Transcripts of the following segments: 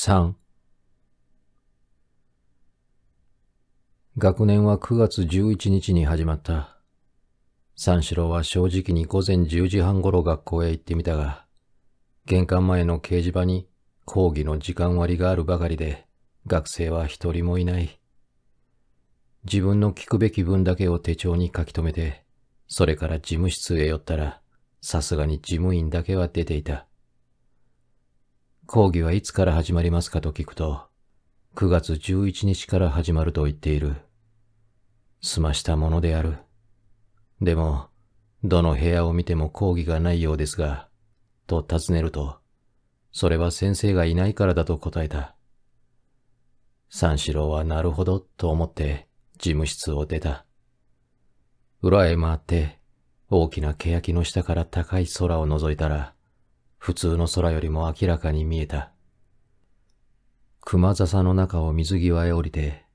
3学年は9月11日に始まった。三四郎は正直に午前10時半頃学校へ行ってみたが、玄関前の掲示板に講義の時間割があるばかりで、学生は一人もいない。自分の聞くべき分だけを手帳に書き留めて、それから事務室へ寄ったら、さすがに事務員だけは出ていた。講義はいつから始まりますかと聞くと、9月11日から始まると言っている。済ましたものである。でも、どの部屋を見ても講義がないようですが、と尋ねると、それは先生がいないからだと答えた。三四郎はなるほどと思って事務室を出た。裏へ回って大きな欅の下から高い空を覗いたら、普通の空よりも明らかに見えた。熊笹の中を水際へ降りて、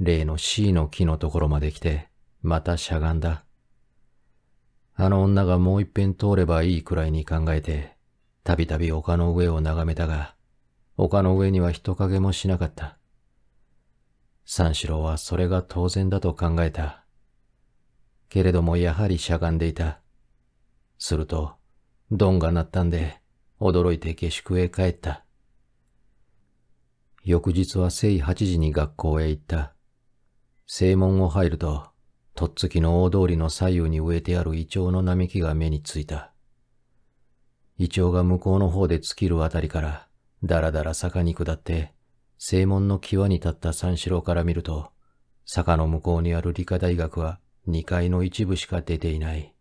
例の C の木のところまで来て、またしゃがんだ。あの女がもう一遍通ればいいくらいに考えて、たびたび丘の上を眺めたが、丘の上には人影もしなかった。三四郎はそれが当然だと考えた。けれどもやはりしゃがんでいた。すると、ドンが鳴ったんで、驚いて下宿へ帰った。翌日は正八時に学校へ行った。正門を入ると、とっつきの大通りの左右に植えてあるイチョウの並木が目についた。イチョウが向こうの方で尽きるあたりから、だらだら坂に下って、正門の際に立った三四郎から見ると、坂の向こうにある理科大学は二階の一部しか出ていない。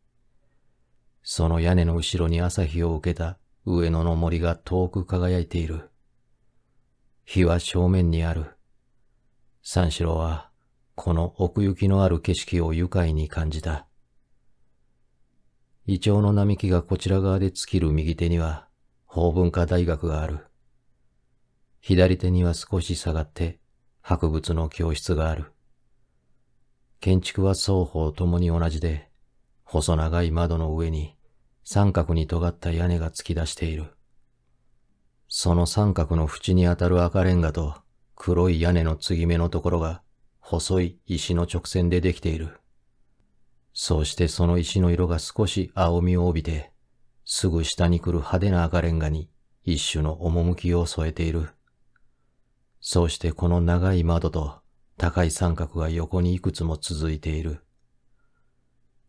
その屋根の後ろに朝日を受けた上野の森が遠く輝いている。火は正面にある。三四郎はこの奥行きのある景色を愉快に感じた。イチョウの並木がこちら側で尽きる右手には、法文化大学がある。左手には少し下がって博物の教室がある。建築は双方ともに同じで、細長い窓の上に三角に尖った屋根が突き出している。その三角の縁に当たる赤レンガと黒い屋根の継ぎ目のところが細い石の直線でできている。そうしてその石の色が少し青みを帯びて、すぐ下に来る派手な赤レンガに一種の趣を添えている。そうしてこの長い窓と高い三角が横にいくつも続いている。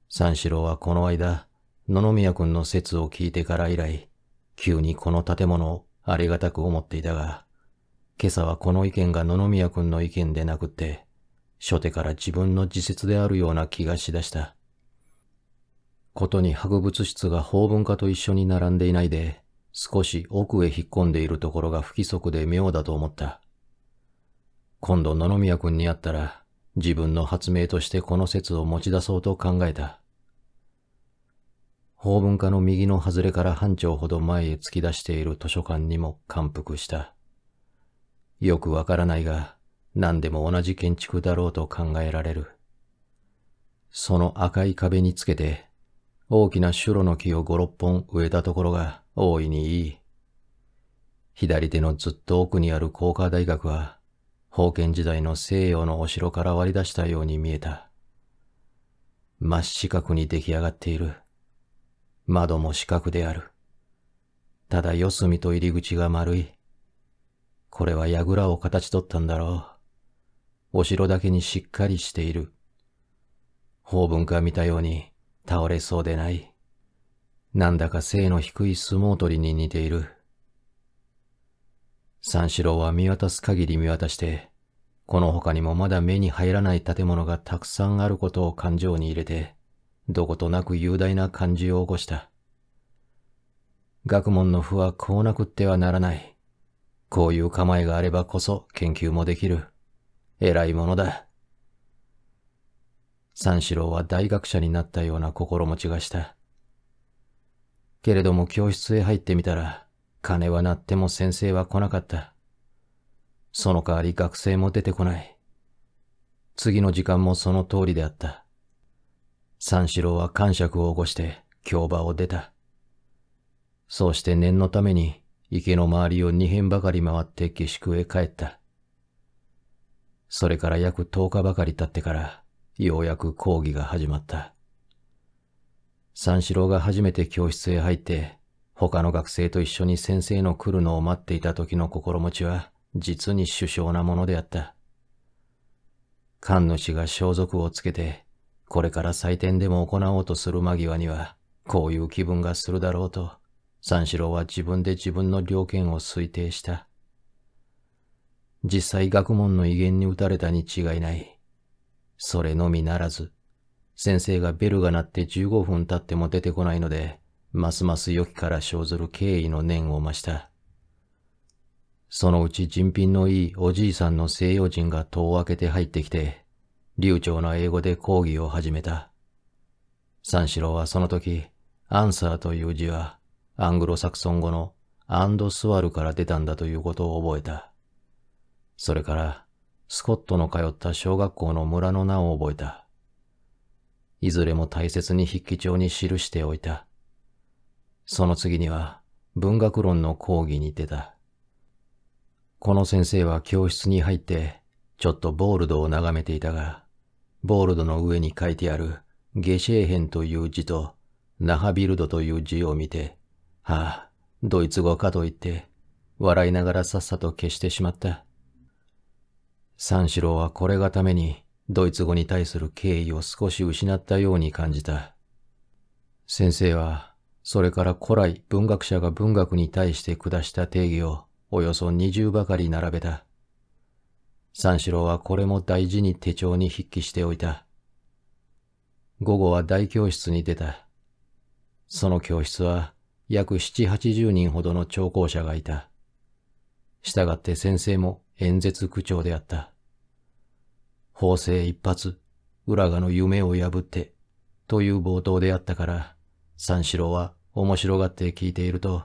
三四郎はこの間、野々宮君の説を聞いてから以来、急にこの建物をありがたく思っていたが、今朝はこの意見が野々宮君の意見でなくって、初手から自分の自説であるような気がしだした。ことに博物室が法文化と一緒に並んでいないで、少し奥へ引っ込んでいるところが不規則で妙だと思った。今度野々宮君に会ったら、自分の発明としてこの説を持ち出そうと考えた。法文化の右の外れから半丁ほど前へ突き出している図書館にも感服した。よくわからないが、何でも同じ建築だろうと考えられる。その赤い壁につけて、大きなシュロの木を五六本植えたところが大いにいい。左手のずっと奥にある工科大学は、封建時代の西洋のお城から割り出したように見えた。真っ四角に出来上がっている。窓も四角である。ただ四隅と入り口が丸い。これは櫓を形取ったんだろう。お城だけにしっかりしている。法文化見たように倒れそうでない。なんだか背の低い相撲取りに似ている。三四郎は見渡す限り見渡して、この他にもまだ目に入らない建物がたくさんあることを感情に入れて、どことなく雄大な感じを起こした。学問の負はこうなくってはならない。こういう構えがあればこそ研究もできる。偉いものだ。三四郎は大学者になったような心持ちがした。けれども教室へ入ってみたら、鐘は鳴っても先生は来なかった。その代わり学生も出てこない。次の時間もその通りであった。三四郎は感触を起こして教場を出た。そうして念のために池の周りを二辺ばかり回って下宿へ帰った。それから約10日ばかり経ってから、ようやく講義が始まった。三四郎が初めて教室へ入って、他の学生と一緒に先生の来るのを待っていた時の心持ちは、実に首相なものであった。神主が装束をつけて、これから祭典でも行おうとする間際には、こういう気分がするだろうと、三四郎は自分で自分の条件を推定した。実際学問の威厳に打たれたに違いない。それのみならず、先生がベルが鳴って15分経っても出てこないので、ますます良きから生ずる敬意の念を増した。そのうち人品のいいおじいさんの西洋人が戸を開けて入ってきて、流暢な英語で講義を始めた。三四郎はその時、アンサーという字は、アングロサクソン語のアンドスワルから出たんだということを覚えた。それから、スコットの通った小学校の村の名を覚えた。いずれも大切に筆記帳に記しておいた。その次には、文学論の講義に出た。この先生は教室に入って、ちょっとボールドを眺めていたが、ボールドの上に書いてあるゲシェーヘンという字とナハビルドという字を見て、はあ、ドイツ語かと言って、笑いながらさっさと消してしまった。三四郎はこれがためにドイツ語に対する敬意を少し失ったように感じた。先生は、それから古来文学者が文学に対して下した定義をおよそ二重ばかり並べた。三四郎はこれも大事に手帳に筆記しておいた。午後は大教室に出た。その教室は約七八十人ほどの聴講者がいた。したがって先生も演説口調であった。法政一発、浦賀の夢を破って、という冒頭であったから、三四郎は面白がって聞いていると、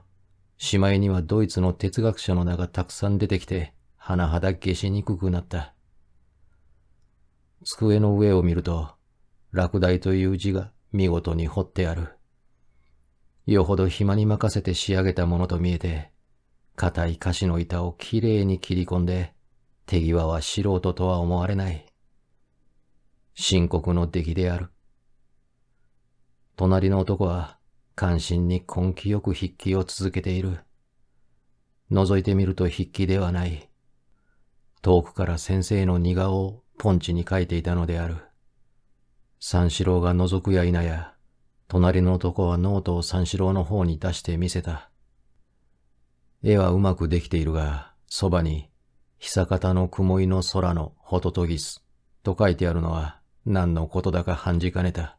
しまいにはドイツの哲学者の名がたくさん出てきて、甚だ消しにくくなった。机の上を見ると、落第という字が見事に彫ってある。よほど暇に任せて仕上げたものと見えて、硬い菓子の板をきれいに切り込んで、手際は素人とは思われない。深刻の出来である。隣の男は、感心に根気よく筆記を続けている。覗いてみると筆記ではない。遠くから先生の似顔をポンチに描いていたのである。三四郎が覗くや否や、隣の男はノートを三四郎の方に出して見せた。絵はうまくできているが、そばに、久方の雲井の空のホトトギスと書いてあるのは何のことだか感じかねた。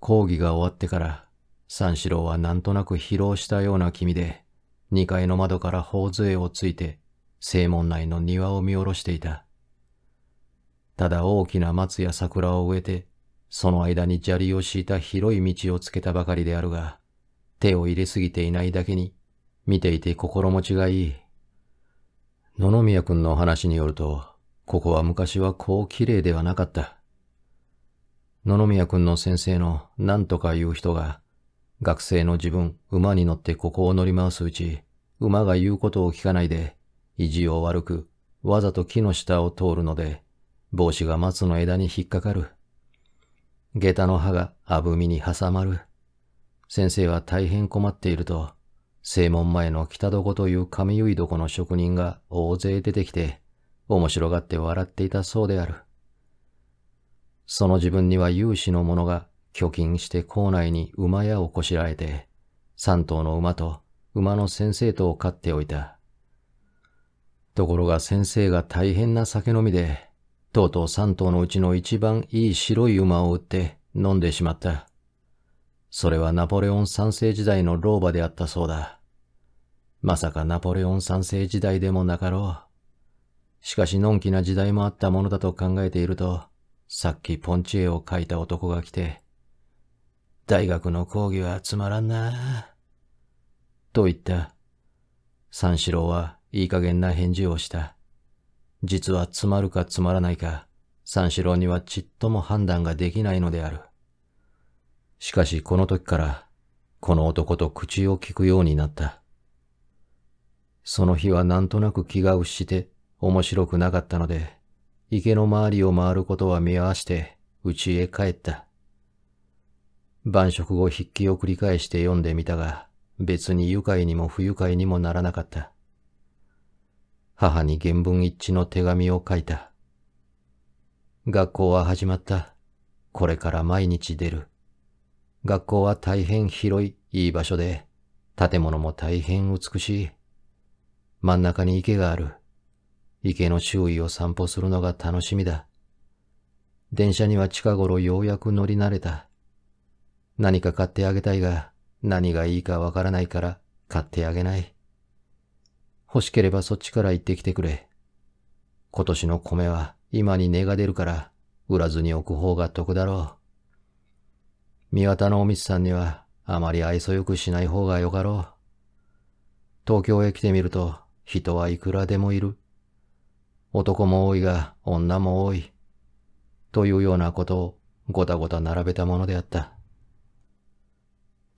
講義が終わってから、三四郎はなんとなく疲労したような気味で、二階の窓から頬杖をついて、正門内の庭を見下ろしていた。ただ大きな松や桜を植えて、その間に砂利を敷いた広い道をつけたばかりであるが、手を入れすぎていないだけに、見ていて心持ちがいい。野々宮君の話によると、ここは昔はこう綺麗ではなかった。野々宮君の先生の何とかいう人が、学生の自分、馬に乗ってここを乗り回すうち、馬が言うことを聞かないで、意地を悪く、わざと木の下を通るので、帽子が松の枝に引っかかる。下駄の葉があぶみに挟まる。先生は大変困っていると、正門前の北床という上結床の職人が大勢出てきて、面白がって笑っていたそうである。その自分には有志の者が貯金して校内に馬屋をこしらえて、三頭の馬と馬の先生とを飼っておいた。ところが先生が大変な酒飲みで、とうとう三頭のうちの一番いい白い馬を売って飲んでしまった。それはナポレオン三世時代の老婆であったそうだ。まさかナポレオン三世時代でもなかろう。しかしのんきな時代もあったものだと考えていると、さっきポンチ絵を描いた男が来て、大学の講義はつまらんなと言った。三四郎はいい加減な返事をした。実はつまるかつまらないか、三四郎にはちっとも判断ができないのである。しかしこの時から、この男と口を聞くようになった。その日はなんとなく気が鬱して面白くなかったので、池の周りを回ることは見合わして家へ帰った。晩食後筆記を繰り返して読んでみたが、別に愉快にも不愉快にもならなかった。母に原文一致の手紙を書いた。学校は始まった。これから毎日出る。学校は大変広い、いい場所で、建物も大変美しい。真ん中に池がある。池の周囲を散歩するのが楽しみだ。電車には近頃ようやく乗り慣れた。何か買ってあげたいが、何がいいかわからないから買ってあげない。欲しければそっちから行ってきてくれ。今年の米は今に値が出るから売らずに置く方が得だろう。三輪のおみつさんにはあまり愛想よくしない方がよかろう。東京へ来てみると人はいくらでもいる。男も多いが女も多い。というようなことをごたごた並べたものであった。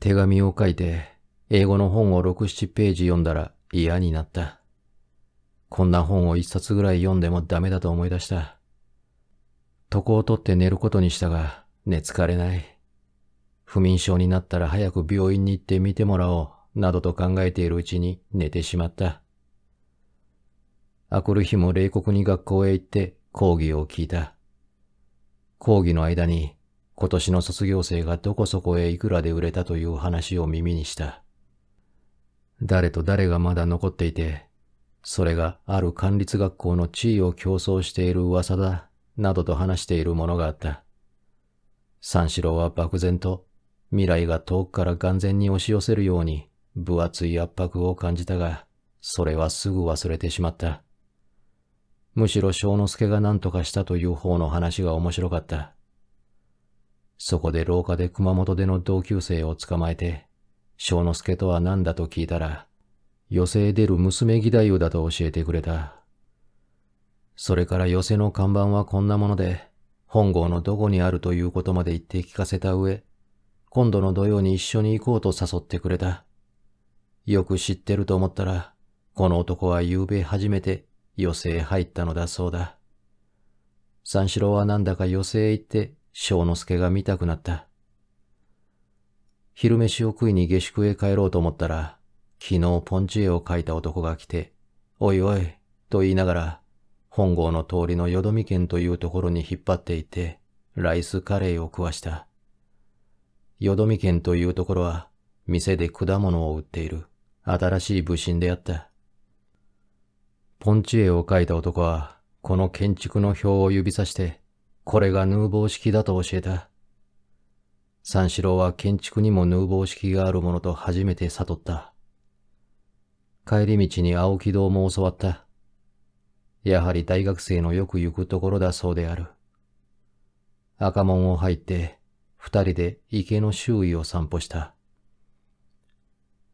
手紙を書いて英語の本を六七ページ読んだら嫌になった。こんな本を一冊ぐらい読んでもダメだと思い出した。床を取って寝ることにしたが、寝つかれない。不眠症になったら早く病院に行って見てもらおう、などと考えているうちに寝てしまった。あくる日も冷酷に学校へ行って講義を聞いた。講義の間に今年の卒業生がどこそこへいくらで売れたという話を耳にした。誰と誰がまだ残っていて、それがある官立学校の地位を競争している噂だ、などと話しているものがあった。三四郎は漠然と未来が遠くから眼前に押し寄せるように分厚い圧迫を感じたが、それはすぐ忘れてしまった。むしろ小之助が何とかしたという方の話が面白かった。そこで廊下で熊本での同級生を捕まえて、小之助とは何だと聞いたら、寄席出る娘義太夫だと教えてくれた。それから寄席の看板はこんなもので、本郷のどこにあるということまで言って聞かせた上、今度の土曜に一緒に行こうと誘ってくれた。よく知ってると思ったら、この男は夕べ初めて寄席へ入ったのだそうだ。三四郎はなんだか寄席へ行って小之助が見たくなった。昼飯を食いに下宿へ帰ろうと思ったら、昨日ポンチ絵を描いた男が来て、おいおい、と言いながら、本郷の通りのよどみ県というところに引っ張っていって、ライスカレーを食わした。よどみ県というところは、店で果物を売っている新しい武神であった。ポンチ絵を描いた男は、この建築の表を指さして、これがヌーボー式だと教えた。三四郎は建築にもヌーボー式があるものと初めて悟った。帰り道に青木堂も教わった。やはり大学生のよく行くところだそうである。赤門を入って、二人で池の周囲を散歩した。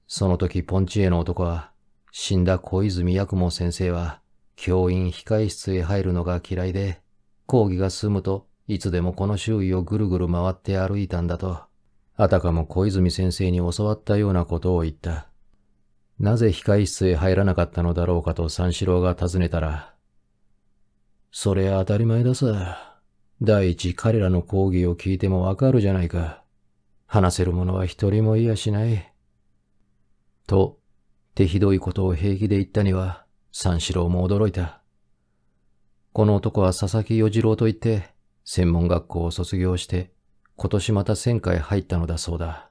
その時ポンチエの男は、死んだ小泉八雲先生は、教員控室へ入るのが嫌いで、講義が済むといつでもこの周囲をぐるぐる回って歩いたんだと、あたかも小泉先生に教わったようなことを言った。なぜ控室へ入らなかったのだろうかと三四郎が尋ねたら、それは当たり前ださ。第一彼らの講義を聞いてもわかるじゃないか。話せる者は一人もいやしない。と、手ひどいことを平気で言ったには、三四郎も驚いた。この男は佐々木与次郎といって、専門学校を卒業して、今年また千回入ったのだそうだ。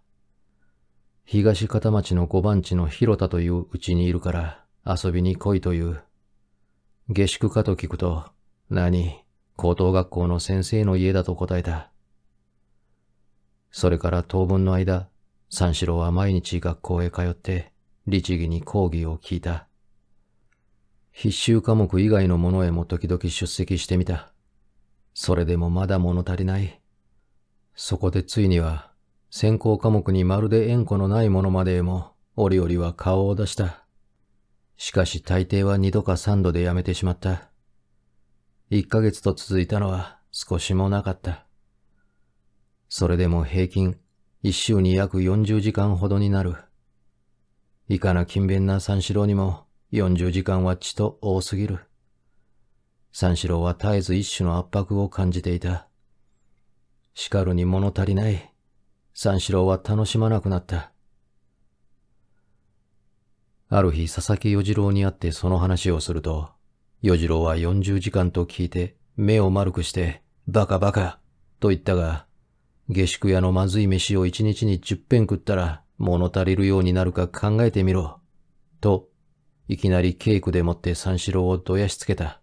東片町の五番地の広田といううちにいるから遊びに来いという。下宿かと聞くと、何高等学校の先生の家だと答えた。それから当分の間、三四郎は毎日学校へ通って律儀に講義を聞いた。必修科目以外のものへも時々出席してみた。それでもまだ物足りない。そこでついには、専攻科目にまるで縁故のないものまでへも、折々は顔を出した。しかし大抵は二度か三度でやめてしまった。一ヶ月と続いたのは少しもなかった。それでも平均一週に約40時間ほどになる。いかな勤勉な三四郎にも40時間はちと多すぎる。三四郎は絶えず一種の圧迫を感じていた。叱るに物足りない。三四郎は楽しまなくなった。ある日、佐々木与次郎に会ってその話をすると、与次郎は40時間と聞いて目を丸くして、バカバカと言ったが、下宿屋のまずい飯を一日に10遍食ったら物足りるようになるか考えてみろ。と、いきなり稽古でもって三四郎をどやしつけた。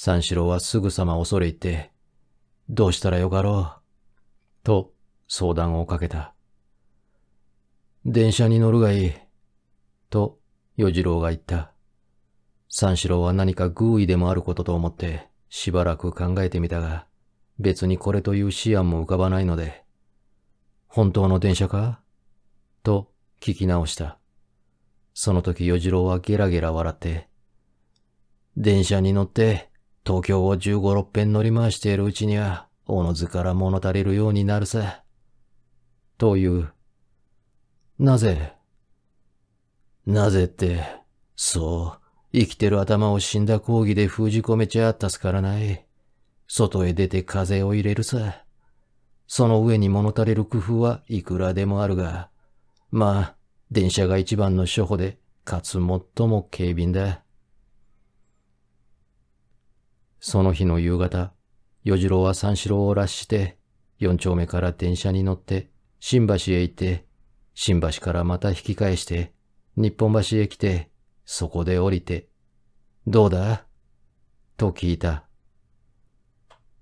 三四郎はすぐさま恐れ入って、どうしたらよかろう？と相談をかけた。電車に乗るがいい。と、与次郎が言った。三四郎は何か偶意でもあることと思って、しばらく考えてみたが、別にこれという思案も浮かばないので、本当の電車か？と聞き直した。その時与次郎はゲラゲラ笑って、電車に乗って東京を十五六遍乗り回しているうちには、おのずから物足りるようになるさ。という。なぜなぜって、そう、生きてる頭を死んだ講義で封じ込めちゃ助からない。外へ出て風を入れるさ。その上に物足りる工夫はいくらでもあるが、まあ、電車が一番の処方で、かつ最も軽便だ。その日の夕方、与次郎は三四郎を拉して、四丁目から電車に乗って、新橋へ行って、新橋からまた引き返して、日本橋へ来て、そこで降りて、どうだ？と聞いた。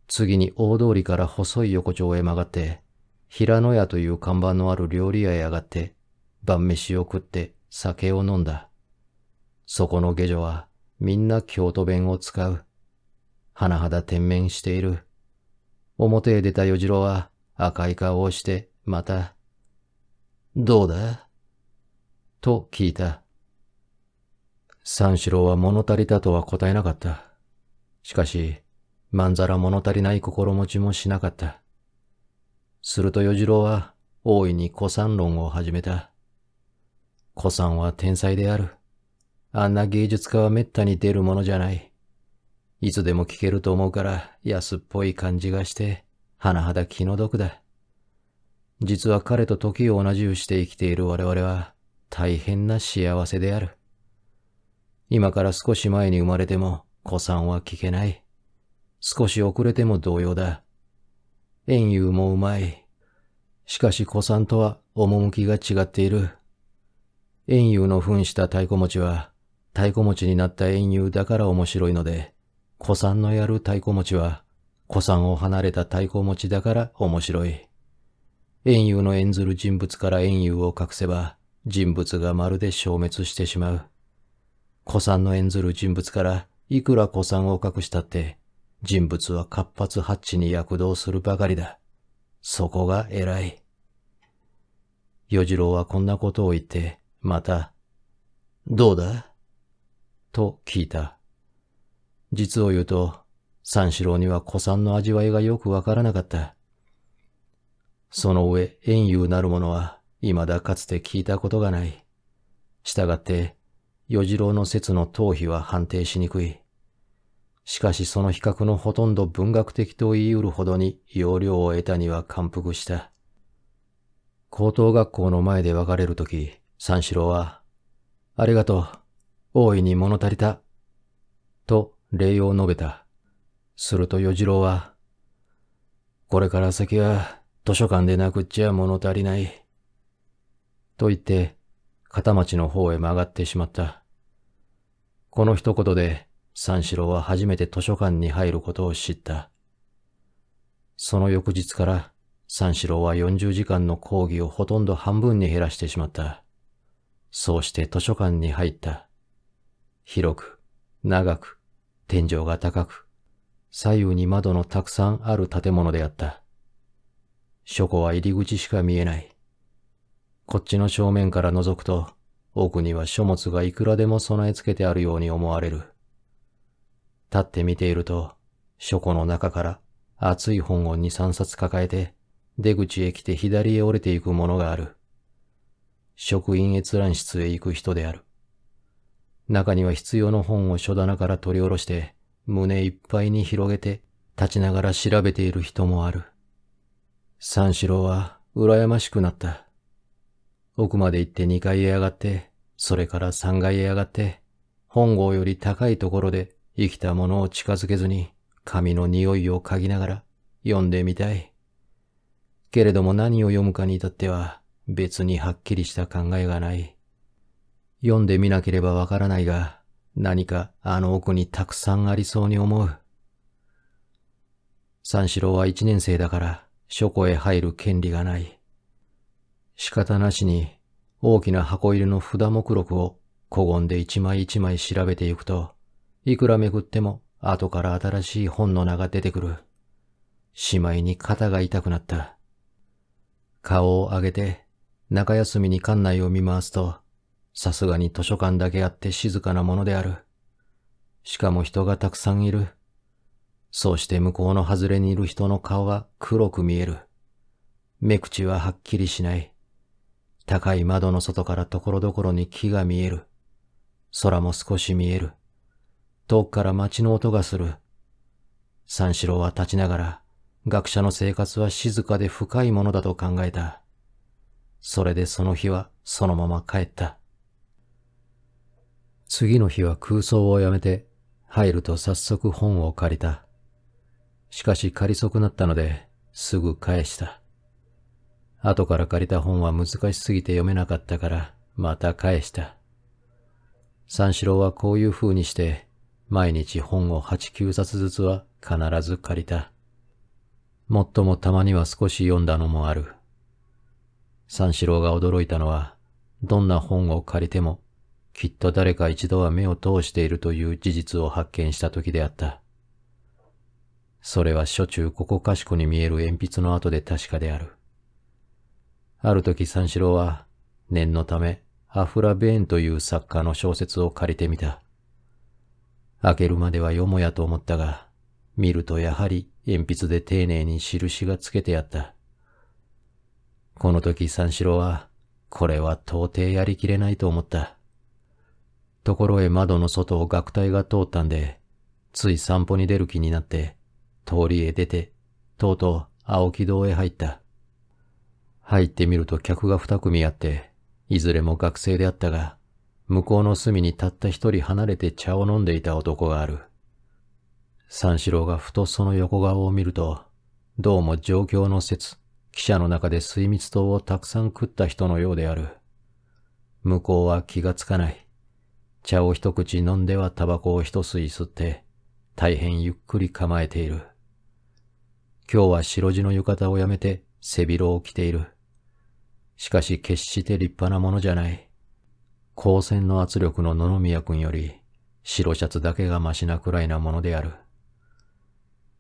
次に大通りから細い横丁へ曲がって、平野屋という看板のある料理屋へ上がって、晩飯を食って酒を飲んだ。そこの下女はみんな京都弁を使う。甚だ天面している。表へ出た与次郎は赤い顔をしてまた、どうだ？と聞いた。三四郎は物足りたとは答えなかった。しかし、まんざら物足りない心持ちもしなかった。すると与次郎は大いに古参論を始めた。古参は天才である。あんな芸術家は滅多に出るものじゃない。いつでも聞けると思うから安っぽい感じがして、甚だ気の毒だ。実は彼と時を同じくして生きている我々は大変な幸せである。今から少し前に生まれても古参は聞けない。少し遅れても同様だ。遠遊もうまい。しかし古参とは趣が違っている。遠遊の扮した太鼓持ちは、太鼓持ちになった遠遊だから面白いので、古参のやる太鼓持ちは、古参を離れた太鼓持ちだから面白い。遠遊の演ずる人物から遠遊を隠せば、人物がまるで消滅してしまう。古参の演ずる人物からいくら古参を隠したって、人物は活発ハッチに躍動するばかりだ。そこが偉い。与次郎はこんなことを言って、また、どうだ？と聞いた。実を言うと、三四郎には古参の味わいがよくわからなかった。その上、遠遊なるものは、未だかつて聞いたことがない。したがって、与次郎の説の頭皮は判定しにくい。しかしその比較のほとんど文学的と言い得るほどに要領を得たには感服した。高等学校の前で別れるとき、三四郎は、ありがとう、大いに物足りた、と礼を述べた。すると与次郎は、これから先は図書館でなくっちゃ物足りない。と言って、片町の方へ曲がってしまった。この一言で、三四郎は初めて図書館に入ることを知った。その翌日から三四郎は40時間の講義をほとんど半分に減らしてしまった。そうして図書館に入った。広く、長く、天井が高く、左右に窓のたくさんある建物であった。書庫は入り口しか見えない。こっちの正面から覗くと、奥には書物がいくらでも備え付けてあるように思われる。立って見ていると、書庫の中から熱い本を二三冊抱えて、出口へ来て左へ折れていくものがある。職員閲覧室へ行く人である。中には必要の本を書棚から取り下ろして、胸いっぱいに広げて、立ちながら調べている人もある。三四郎は羨ましくなった。奥まで行って二階へ上がって、それから三階へ上がって、本郷より高いところで生きたものを近づけずに、紙の匂いを嗅ぎながら読んでみたい。けれども何を読むかに至っては別にはっきりした考えがない。読んでみなければわからないが、何かあの奥にたくさんありそうに思う。三四郎は一年生だから書庫へ入る権利がない。仕方なしに大きな箱入りの札目録を古言で一枚一枚調べていくと、いくらめくっても後から新しい本の名が出てくる。しまいに肩が痛くなった。顔を上げて中休みに館内を見回すと、さすがに図書館だけあって静かなものである。しかも人がたくさんいる。そうして向こうの外れにいる人の顔が黒く見える。目口ははっきりしない。高い窓の外からところどころに木が見える。空も少し見える。遠くから街の音がする。三四郎は立ちながら、学者の生活は静かで深いものだと考えた。それでその日はそのまま帰った。次の日は空想をやめて、入ると早速本を借りた。しかし借り損なったので、すぐ返した。後から借りた本は難しすぎて読めなかったから、また返した。三四郎はこういう風にして、毎日本を八九冊ずつは必ず借りた。もっともたまには少し読んだのもある。三四郎が驚いたのは、どんな本を借りても、きっと誰か一度は目を通しているという事実を発見した時であった。それはしょっちゅうここかしこに見える鉛筆の跡で確かである。ある時三四郎は、念のため、アフラ・ベーンという作家の小説を借りてみた。開けるまではよもやと思ったが、見るとやはり鉛筆で丁寧に印がつけてあった。この時三四郎は、これは到底やりきれないと思った。ところへ窓の外を学隊が通ったんで、つい散歩に出る気になって、通りへ出て、とうとう青木堂へ入った。入ってみると客が二組あって、いずれも学生であったが、向こうの隅にたった一人離れて茶を飲んでいた男がある。三四郎がふとその横顔を見ると、どうも状況の説、汽車の中で水蜜糖をたくさん食った人のようである。向こうは気がつかない。茶を一口飲んではタバコを一吸い吸って、大変ゆっくり構えている。今日は白地の浴衣をやめて背広を着ている。しかし決して立派なものじゃない。光線の圧力の野々宮君より白シャツだけがましなくらいなものである。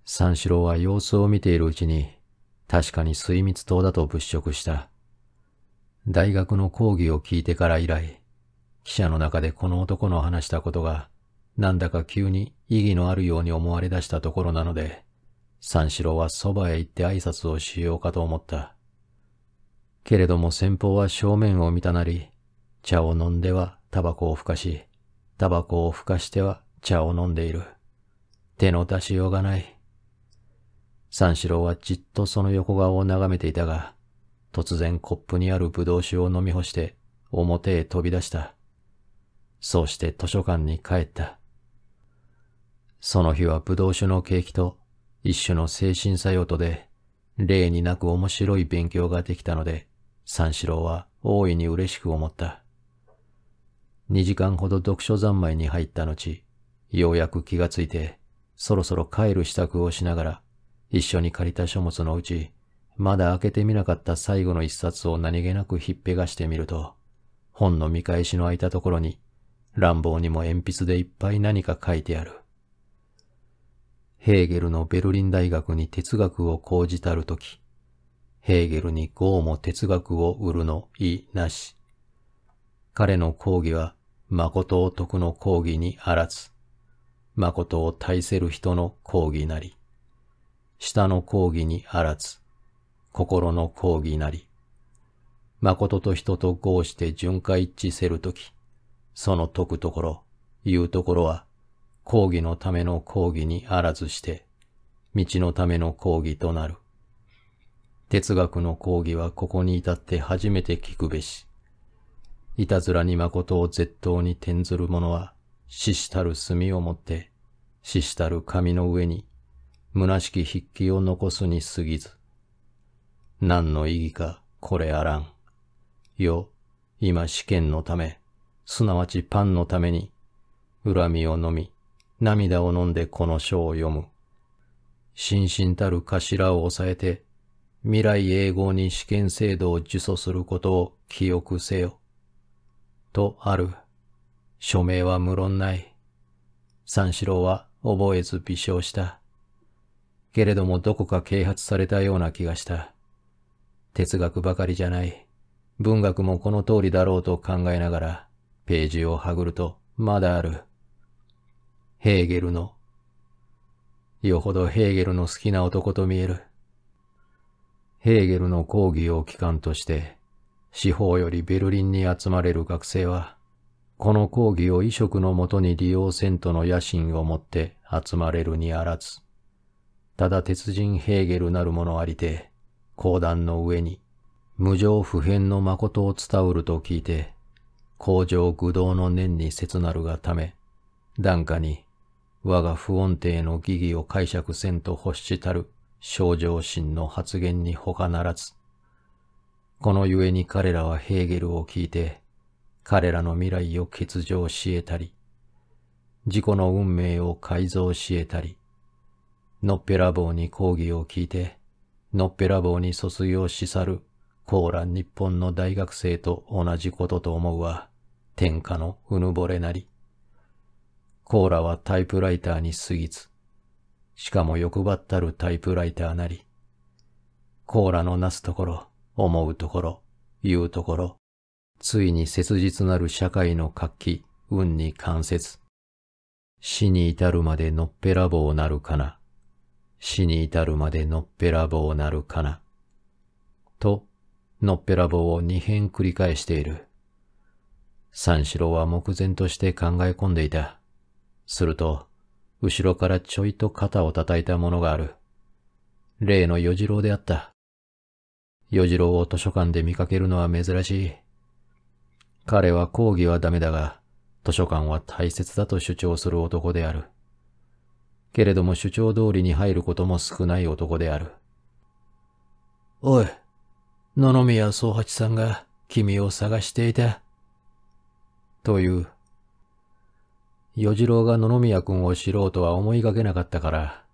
三四郎は様子を見ているうちに確かに水蜜糖だと物色した。大学の講義を聞いてから以来、記者の中でこの男の話したことが、なんだか急に意義のあるように思われ出したところなので、三四郎はそばへ行って挨拶をしようかと思った。けれども先方は正面を見たなり、茶を飲んではタバコをふかし、タバコをふかしては茶を飲んでいる。手の出しようがない。三四郎はじっとその横顔を眺めていたが、突然コップにある葡萄酒を飲み干して表へ飛び出した。そうして図書館に帰った。その日は葡萄酒の景気と一種の精神作用とで、例になく面白い勉強ができたので、三四郎は大いに嬉しく思った。二時間ほど読書三昧に入った後、ようやく気がついて、そろそろ帰る支度をしながら一緒に借りた書物のうち、まだ開けてみなかった最後の一冊を何気なくひっぺがしてみると、本の見返しの空いたところに、乱暴にも鉛筆でいっぱい何か書いてある。ヘーゲルのベルリン大学に哲学を講じたるとき、ヘーゲルにゴーも哲学を売るの意なし。彼の講義は、誠を説くの講義にあらず、誠を大せる人の講義なり。下の講義にあらず、心の講義なり、誠と人と合して順化一致せるとき、その解くところ、いうところは、講義のための講義にあらずして、道のための講義となる。哲学の講義はここに至って初めて聞くべし。いたずらに誠を絶当に転ずる者は、死したる墨をもって、死したる紙の上に、虚しき筆記を残すに過ぎず。何の意義か、これあらん。よ、今試験のため、すなわちパンのために、恨みを飲み、涙を飲んでこの書を読む。心身たる頭を抑えて、未来永劫に試験制度を受訴することを記憶せよ。とある。署名は無論ない。三四郎は覚えず微笑した。けれどもどこか啓発されたような気がした。哲学ばかりじゃない。文学もこの通りだろうと考えながら、ページをはぐると、まだある。ヘーゲルの。よほどヘーゲルの好きな男と見える。ヘーゲルの講義を機関として、司法よりベルリンに集まれる学生は、この講義を衣食のもとに利用せんとの野心をもって集まれるにあらず、ただ鉄人ヘーゲルなるものありて、講談の上に無常不変の誠を伝うると聞いて、工場愚道の念に切なるがため、檀家に我が不穏定の疑義を解釈せんと欲したる症状心の発言に他ならず。このゆえに彼らはヘーゲルを聞いて、彼らの未来を欠場し得たり、自己の運命を改造し得たり、のっぺらぼうに講義を聞いて、のっぺらぼうに卒業し去るコーラ日本の大学生と同じことと思うは、天下のうぬぼれなり。コーラはタイプライターに過ぎず、しかも欲張ったるタイプライターなり。コーラのなすところ、思うところ、言うところ、ついに切実なる社会の活気、運に関節。死に至るまでのっぺらぼうなるかな。死に至るまでのっぺらぼうなるかな。と、のっぺらぼうを二遍繰り返している。三四郎は目前として考え込んでいた。すると、後ろからちょいと肩を叩いたものがある。例の与次郎であった。与次郎を図書館で見かけるのは珍しい。彼は講義はダメだが、図書館は大切だと主張する男である。けれども主張通りに入ることも少ない男である。おい、野々宮宗八さんが君を探していた。という。与次郎が野々宮君を知ろうとは思いがけなかったから、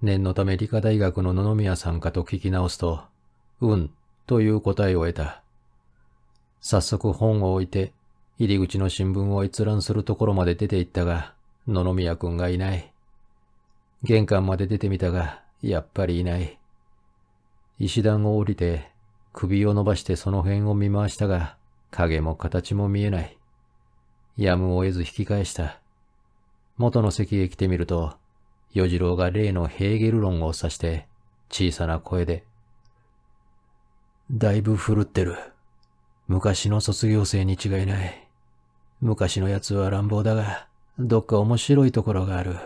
念のため理科大学の野々宮さんかと聞き直すと、うん、という答えを得た。早速本を置いて、入り口の新聞を閲覧するところまで出て行ったが、野々宮君がいない。玄関まで出てみたが、やっぱりいない。石段を降りて、首を伸ばしてその辺を見回したが、影も形も見えない。やむを得ず引き返した。元の席へ来てみると、与次郎が例のヘーゲル論を指して、小さな声で、だいぶ古ってる。昔の卒業生に違いない。昔のやつは乱暴だが、どっか面白いところがある。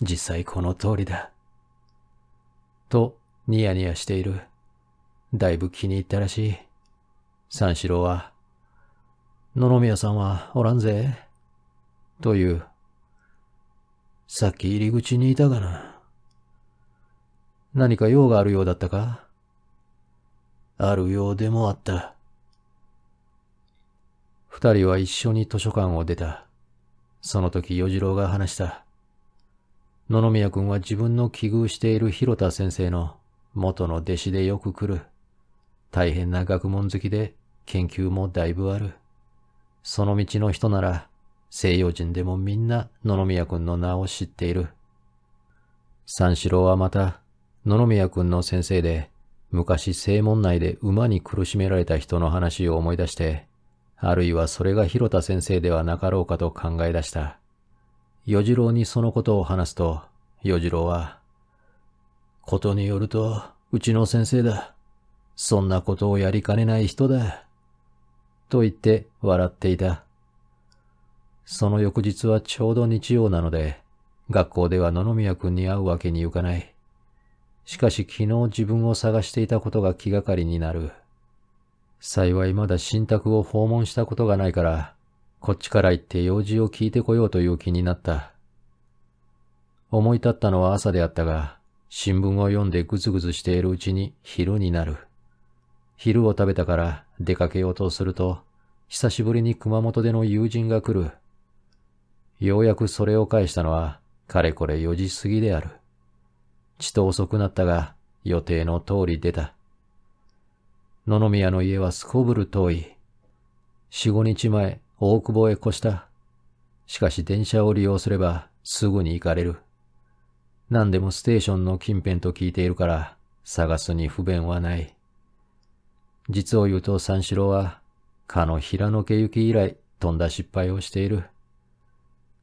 実際この通りだ。と、ニヤニヤしている。だいぶ気に入ったらしい。三四郎は、野々宮さんはおらんぜ。という。さっき入り口にいたがな。何か用があるようだったか？あるようでもあった。二人は一緒に図書館を出た。その時、与次郎が話した。野々宮君は自分の奇遇している広田先生の元の弟子でよく来る。大変な学問好きで研究もだいぶある。その道の人なら西洋人でもみんな野々宮君の名を知っている。三四郎はまた野々宮君の先生で昔正門内で馬に苦しめられた人の話を思い出して、あるいはそれが広田先生ではなかろうかと考え出した。与次郎にそのことを話すと、与次郎は、ことによると、うちの先生だ。そんなことをやりかねない人だ。と言って笑っていた。その翌日はちょうど日曜なので、学校では野々宮君に会うわけにいかない。しかし昨日自分を探していたことが気がかりになる。幸いまだ新宅を訪問したことがないから、こっちから行って用事を聞いてこようという気になった。思い立ったのは朝であったが、新聞を読んでぐずぐずしているうちに昼になる。昼を食べたから出かけようとすると、久しぶりに熊本での友人が来る。ようやくそれを返したのは、かれこれ4時過ぎである。ちと遅くなったが、予定の通り出た。野々宮の家はすこぶる遠い。四五日前、大久保へ越した。しかし電車を利用すればすぐに行かれる。何でもステーションの近辺と聞いているから探すに不便はない。実を言うと三四郎は、かの平野家行き以来とんだ失敗をしている。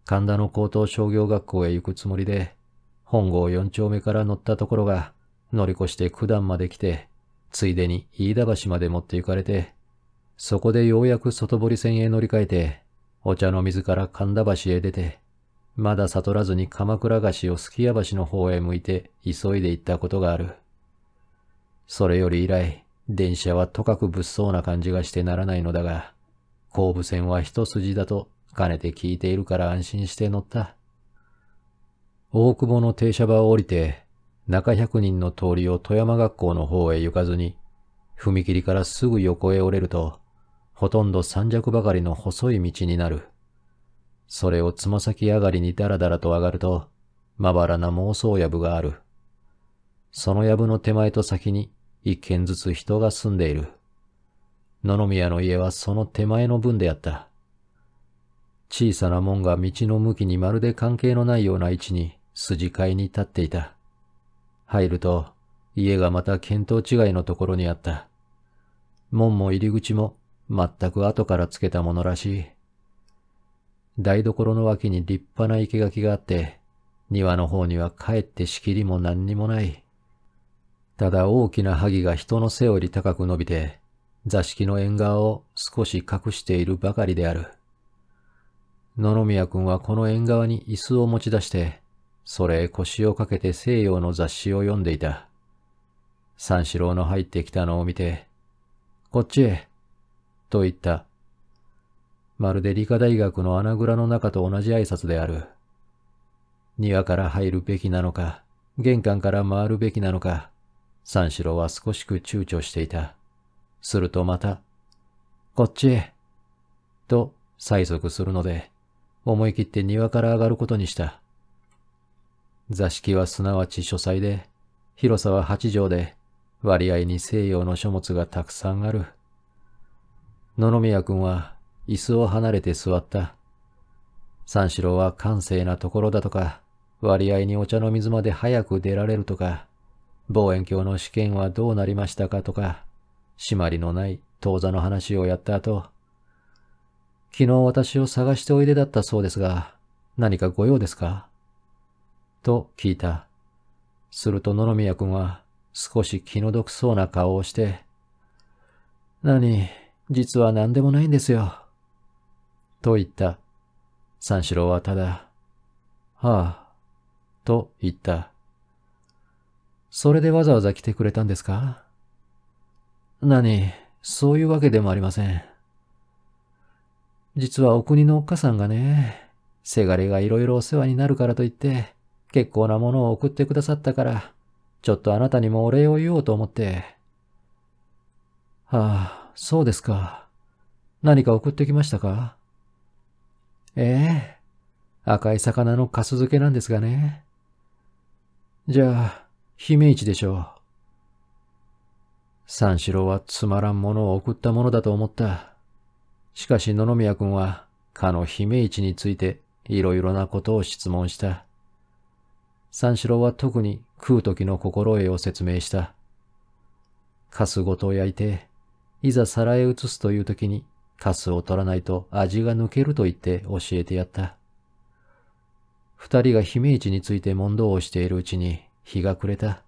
神田の高等商業学校へ行くつもりで、本郷四丁目から乗ったところが、乗り越して九段まで来て、ついでに飯田橋まで持って行かれて、そこでようやく外堀線へ乗り換えて、お茶の水から神田橋へ出て、まだ悟らずに鎌倉菓子をすき家橋の方へ向いて急いで行ったことがある。それより以来、電車はとかく物騒な感じがしてならないのだが、後部線は一筋だとかねて聞いているから安心して乗った。大久保の停車場を降りて、中百人の通りを富山学校の方へ行かずに、踏切からすぐ横へ折れると、ほとんど三尺ばかりの細い道になる。それをつま先上がりにだらだらと上がると、まばらな妄想藪がある。その藪の手前と先に一軒ずつ人が住んでいる。野々宮の家はその手前の分であった。小さな門が道の向きにまるで関係のないような位置に筋飼いに立っていた。入ると、家がまた見当違いのところにあった。門も入り口も全く後からつけたものらしい。台所の脇に立派な生垣があって、庭の方にはかえって仕切りも何にもない。ただ大きな萩が人の背より高く伸びて、座敷の縁側を少し隠しているばかりである。野々宮君はこの縁側に椅子を持ち出して、それへ腰をかけて西洋の雑誌を読んでいた。三四郎の入ってきたのを見て、こっちへ、と言った。まるで理科大学の穴蔵の中と同じ挨拶である。庭から入るべきなのか、玄関から回るべきなのか、三四郎は少しく躊躇していた。するとまた、こっちへ、と催促するので、思い切って庭から上がることにした。座敷はすなわち書斎で、広さは八畳で、割合に西洋の書物がたくさんある。野々宮君は椅子を離れて座った。三四郎は閑静なところだとか、割合にお茶の水まで早く出られるとか、望遠鏡の試験はどうなりましたかとか、締まりのない当座の話をやった後、昨日私を探しておいでだったそうですが、何かご用ですか？と聞いた。すると野々宮君は少し気の毒そうな顔をして、何、実は何でもないんですよ。と言った。三四郎はただ、はあ、と言った。それでわざわざ来てくれたんですか？何、そういうわけでもありません。実はお国のおっかさんがね、せがれがいろいろお世話になるからと言って、結構なものを送ってくださったから、ちょっとあなたにもお礼を言おうと思って。はあ、そうですか。何か送ってきましたか？ええ赤い魚のかす漬けなんですがね。じゃあ、姫市でしょう。三四郎はつまらんものを送ったものだと思った。しかし野々宮君は、かの姫市についていろいろなことを質問した。三四郎は特に食う時の心得を説明した。カスごと焼いて、いざ皿へ移すという時に、カスを取らないと味が抜けると言って教えてやった。二人が姫市について問答をしているうちに、日が暮れた。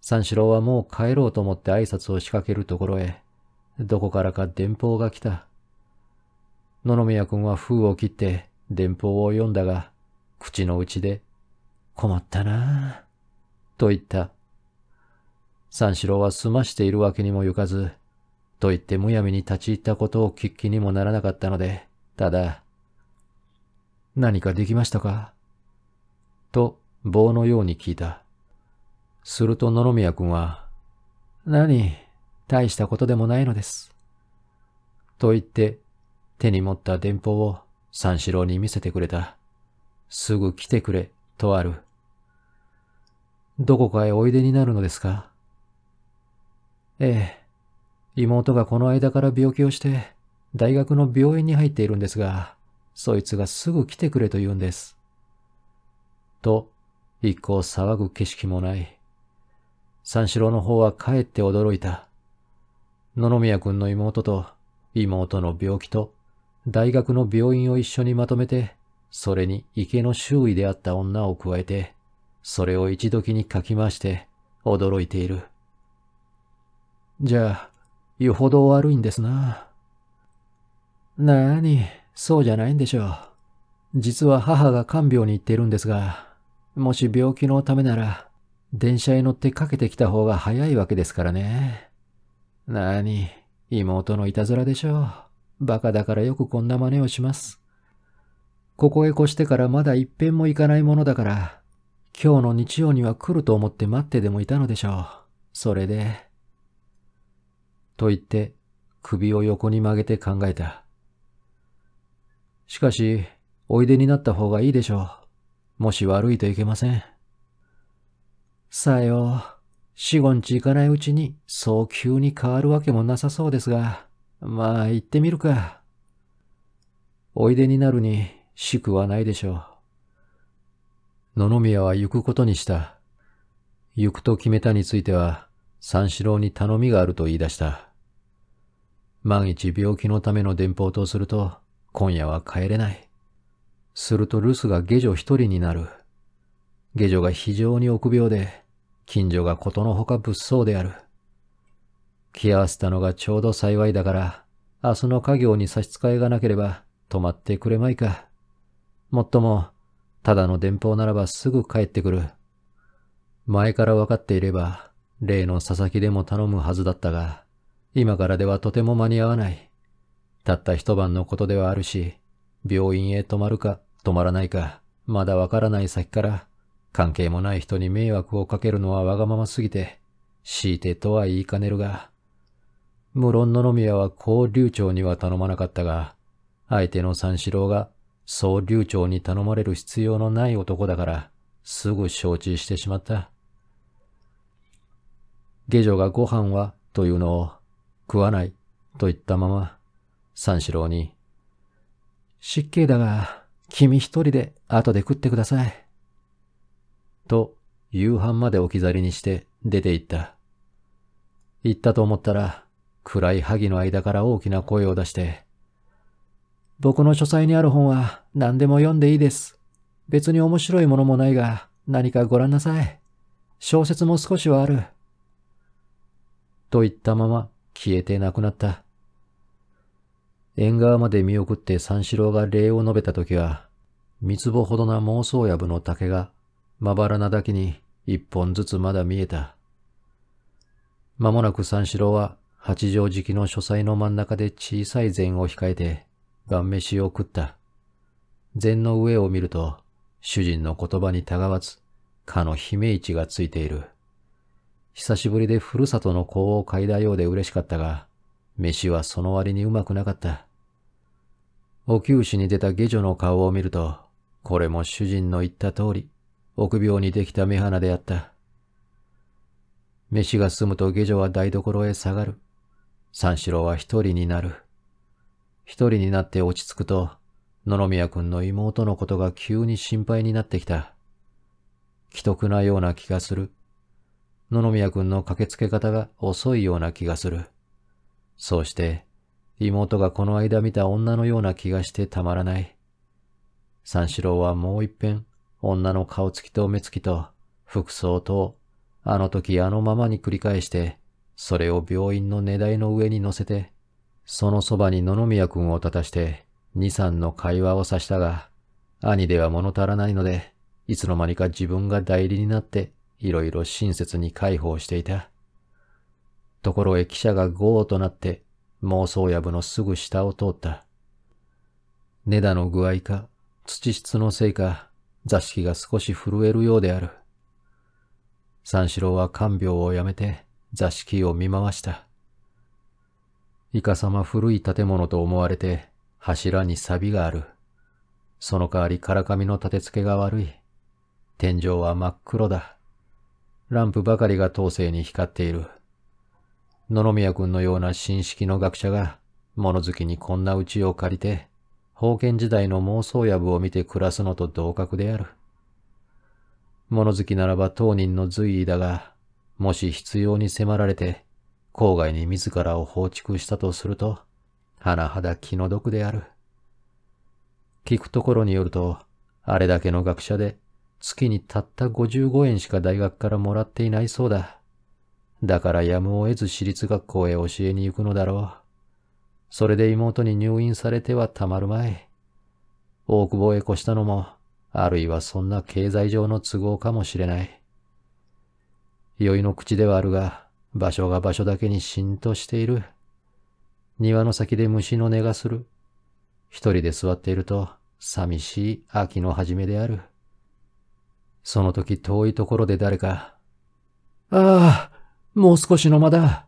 三四郎はもう帰ろうと思って挨拶を仕掛けるところへ、どこからか電報が来た。野々宮君は封を切って電報を読んだが、口の内で、困ったなぁ、と言った。三四郎は済ましているわけにもゆかず、と言ってむやみに立ち入ったことを聞きにもならなかったので、ただ、何かできましたか？と棒のように聞いた。すると野々宮君は、何、大したことでもないのです。と言って手に持った電報を三四郎に見せてくれた。すぐ来てくれ、とある。どこかへおいでになるのですか？ええ。妹がこの間から病気をして、大学の病院に入っているんですが、そいつがすぐ来てくれと言うんです。と、一向騒ぐ景色もない。三四郎の方はかえって驚いた。野々宮君の妹と妹の病気と大学の病院を一緒にまとめて、それに池の周囲であった女を加えて、それを一時にかき回して驚いている。じゃあ、よほど悪いんですな。なーに、そうじゃないんでしょう。実は母が看病に行ってるんですが、もし病気のためなら、電車へ乗ってかけてきた方が早いわけですからね。なに、妹のいたずらでしょう。バカだからよくこんな真似をします。ここへ越してからまだ一遍も行かないものだから、今日の日曜には来ると思って待ってでもいたのでしょう。それで、と言って首を横に曲げて考えた。しかし、おいでになった方がいいでしょう。もし悪いといけません。さよ、四五日行かないうちにそう急に変わるわけもなさそうですが、まあ行ってみるか。おいでになるにしくはないでしょう。野々宮は行くことにした。行くと決めたについては、三四郎に頼みがあると言い出した。万一病気のための電報とすると、今夜は帰れない。すると留守が下女一人になる。下女が非常に臆病で、近所がことのほか物騒である。気合わせたのがちょうど幸いだから、明日の家業に差し支えがなければ泊まってくれまいか。もっとも、ただの電報ならばすぐ帰ってくる。前から分かっていれば、例の佐々木でも頼むはずだったが、今からではとても間に合わない。たった一晩のことではあるし、病院へ泊まるか泊まらないか、まだわからない先から、関係もない人に迷惑をかけるのはわがまますぎて、強いてとは言いかねるが、無論野々宮は高流長には頼まなかったが、相手の三四郎が総流長に頼まれる必要のない男だから、すぐ承知してしまった。下女がご飯はというのを食わないと言ったまま、三四郎に、失敬だが、君一人で後で食ってください。と、夕飯まで置き去りにして出て行った。行ったと思ったら、暗い萩の間から大きな声を出して、僕の書斎にある本は何でも読んでいいです。別に面白いものもないが、何かご覧なさい。小説も少しはある。と言ったまま消えてなくなった。縁側まで見送って三四郎が礼を述べたときは、三坪ほどな妄想やぶの竹がまばらなだけに一本ずつまだ見えた。間もなく三四郎は八畳敷きの書斎の真ん中で小さい禅を控えて晩飯を食った。禅の上を見ると、主人の言葉にたがわず、かの姫市がついている。久しぶりでふるさとの子を嗅いだようで嬉しかったが、飯はその割にうまくなかった。お給仕に出た下女の顔を見ると、これも主人の言った通り、臆病にできた目鼻であった。飯が済むと下女は台所へ下がる。三四郎は一人になる。一人になって落ち着くと、野々宮君の妹のことが急に心配になってきた。既得なような気がする。野々宮君の駆けつけ方が遅いような気がする。そうして、妹がこの間見た女のような気がしてたまらない。三四郎はもう一遍、女の顔つきと目つきと、服装と、あの時あのままに繰り返して、それを病院の荷台の上に乗せて、そのそばに野々宮君を立たして、二三の会話をさしたが、兄では物足らないので、いつの間にか自分が代理になっていろいろ親切に介抱していた。ところへ汽車がゴーとなって妄想藪のすぐ下を通った。根田の具合か、土質のせいか、座敷が少し震えるようである。三四郎は看病をやめて座敷を見回した。いかさま古い建物と思われて柱に錆がある。その代わりからかみの立て付けが悪い。天井は真っ黒だ。ランプばかりが当世に光っている。野々宮君のような新式の学者が物好きにこんな家を借りて、封建時代の妄想藪を見て暮らすのと同格である。物好きならば当人の随意だが、もし必要に迫られて、郊外に自らを放逐したとすると、甚だ気の毒である。聞くところによると、あれだけの学者で、月にたった55円しか大学からもらっていないそうだ。だからやむを得ず私立学校へ教えに行くのだろう。それで妹に入院されてはたまるまい。大久保へ越したのも、あるいはそんな経済上の都合かもしれない。酔いの口ではあるが、場所が場所だけにしんとしている。庭の先で虫の音がする。一人で座っていると、寂しい秋の初めである。その時遠いところで誰か、ああ、もう少しの間だ。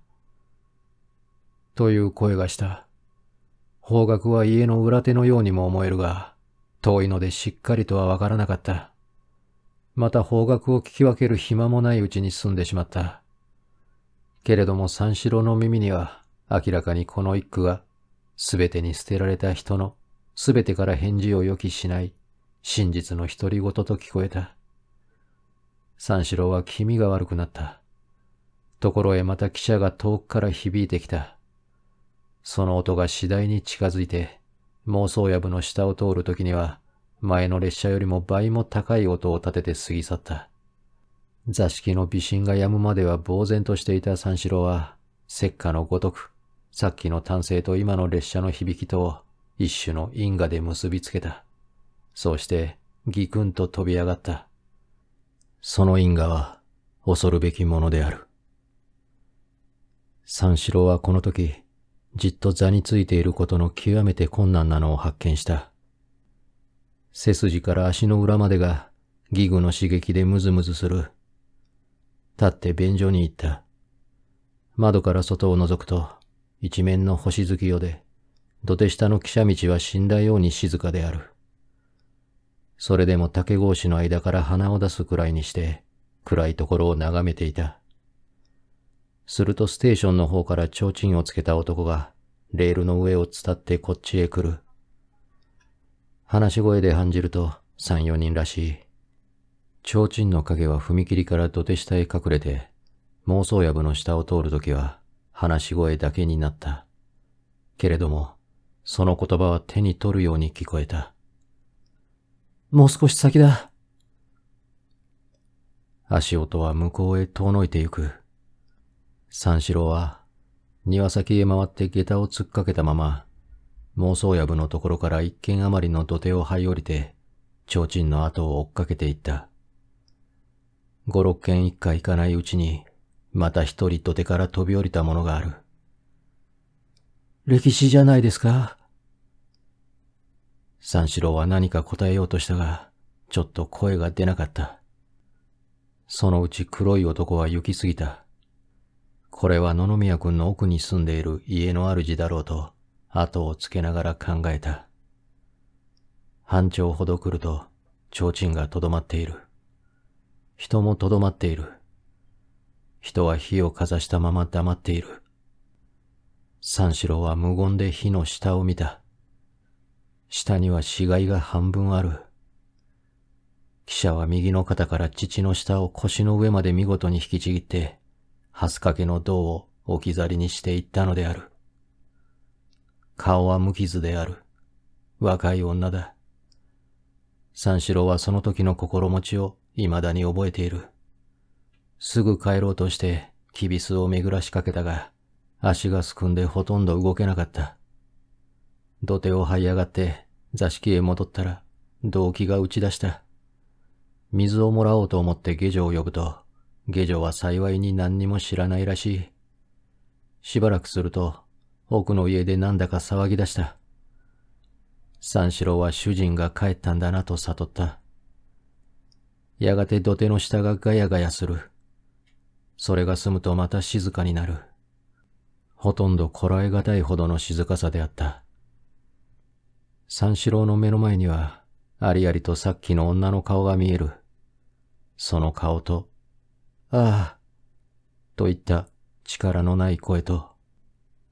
という声がした。方角は家の裏手のようにも思えるが、遠いのでしっかりとはわからなかった。また方角を聞き分ける暇もないうちに済んでしまった。けれども三四郎の耳には明らかにこの一句がすべてに捨てられた人のすべてから返事を予期しない真実の独り言と聞こえた。三四郎は気味が悪くなった。ところへまた汽車が遠くから響いてきた。その音が次第に近づいて妄想藪の下を通るときには、前の列車よりも倍も高い音を立てて過ぎ去った。座敷の微震が止むまでは呆然としていた三四郎は、石火のごとく、さっきの単声と今の列車の響きと一種の因果で結びつけた。そうして、ぎくんと飛び上がった。その因果は、恐るべきものである。三四郎はこの時、じっと座についていることの極めて困難なのを発見した。背筋から足の裏までがギグの刺激でムズムズする。立って便所に行った。窓から外を覗くと一面の星月夜で土手下の汽車道は死んだように静かである。それでも竹格子の間から鼻を出すくらいにして暗いところを眺めていた。するとステーションの方から提灯をつけた男が、レールの上を伝ってこっちへ来る。話し声で感じると三四人らしい。提灯の影は踏切から土手下へ隠れて、妄想藪の下を通るときは話し声だけになった。けれども、その言葉は手に取るように聞こえた。もう少し先だ。足音は向こうへ遠のいてゆく。三四郎は庭先へ回って下駄を突っかけたまま、妄想藪のところから一軒余りの土手を這い降りて、提灯の後を追っかけていった。五六軒一家行かないうちに、また一人土手から飛び降りたものがある。歴史じゃないですか三四郎は何か答えようとしたが、ちょっと声が出なかった。そのうち黒い男は行き過ぎた。これは野々宮君の奥に住んでいる家の主だろうと後をつけながら考えた。半丁ほど来ると、提灯がとどまっている。人もとどまっている。人は火をかざしたまま黙っている。三四郎は無言で火の下を見た。下には死骸が半分ある。汽車は右の肩から父の下を腰の上まで見事に引きちぎって、ハス掛けの銅を置き去りにしていったのである。顔は無傷である。若い女だ。三四郎はその時の心持ちを未だに覚えている。すぐ帰ろうとして、キビスを巡らしかけたが、足がすくんでほとんど動けなかった。土手を這い上がって座敷へ戻ったら、動機が打ち出した。水をもらおうと思って下女を呼ぶと、下女は幸いに何にも知らないらしい。しばらくすると、奥の家でなんだか騒ぎ出した。三四郎は主人が帰ったんだなと悟った。やがて土手の下がガヤガヤする。それが済むとまた静かになる。ほとんどこらえがたいほどの静かさであった。三四郎の目の前には、ありありとさっきの女の顔が見える。その顔と、ああ、といった力のない声と、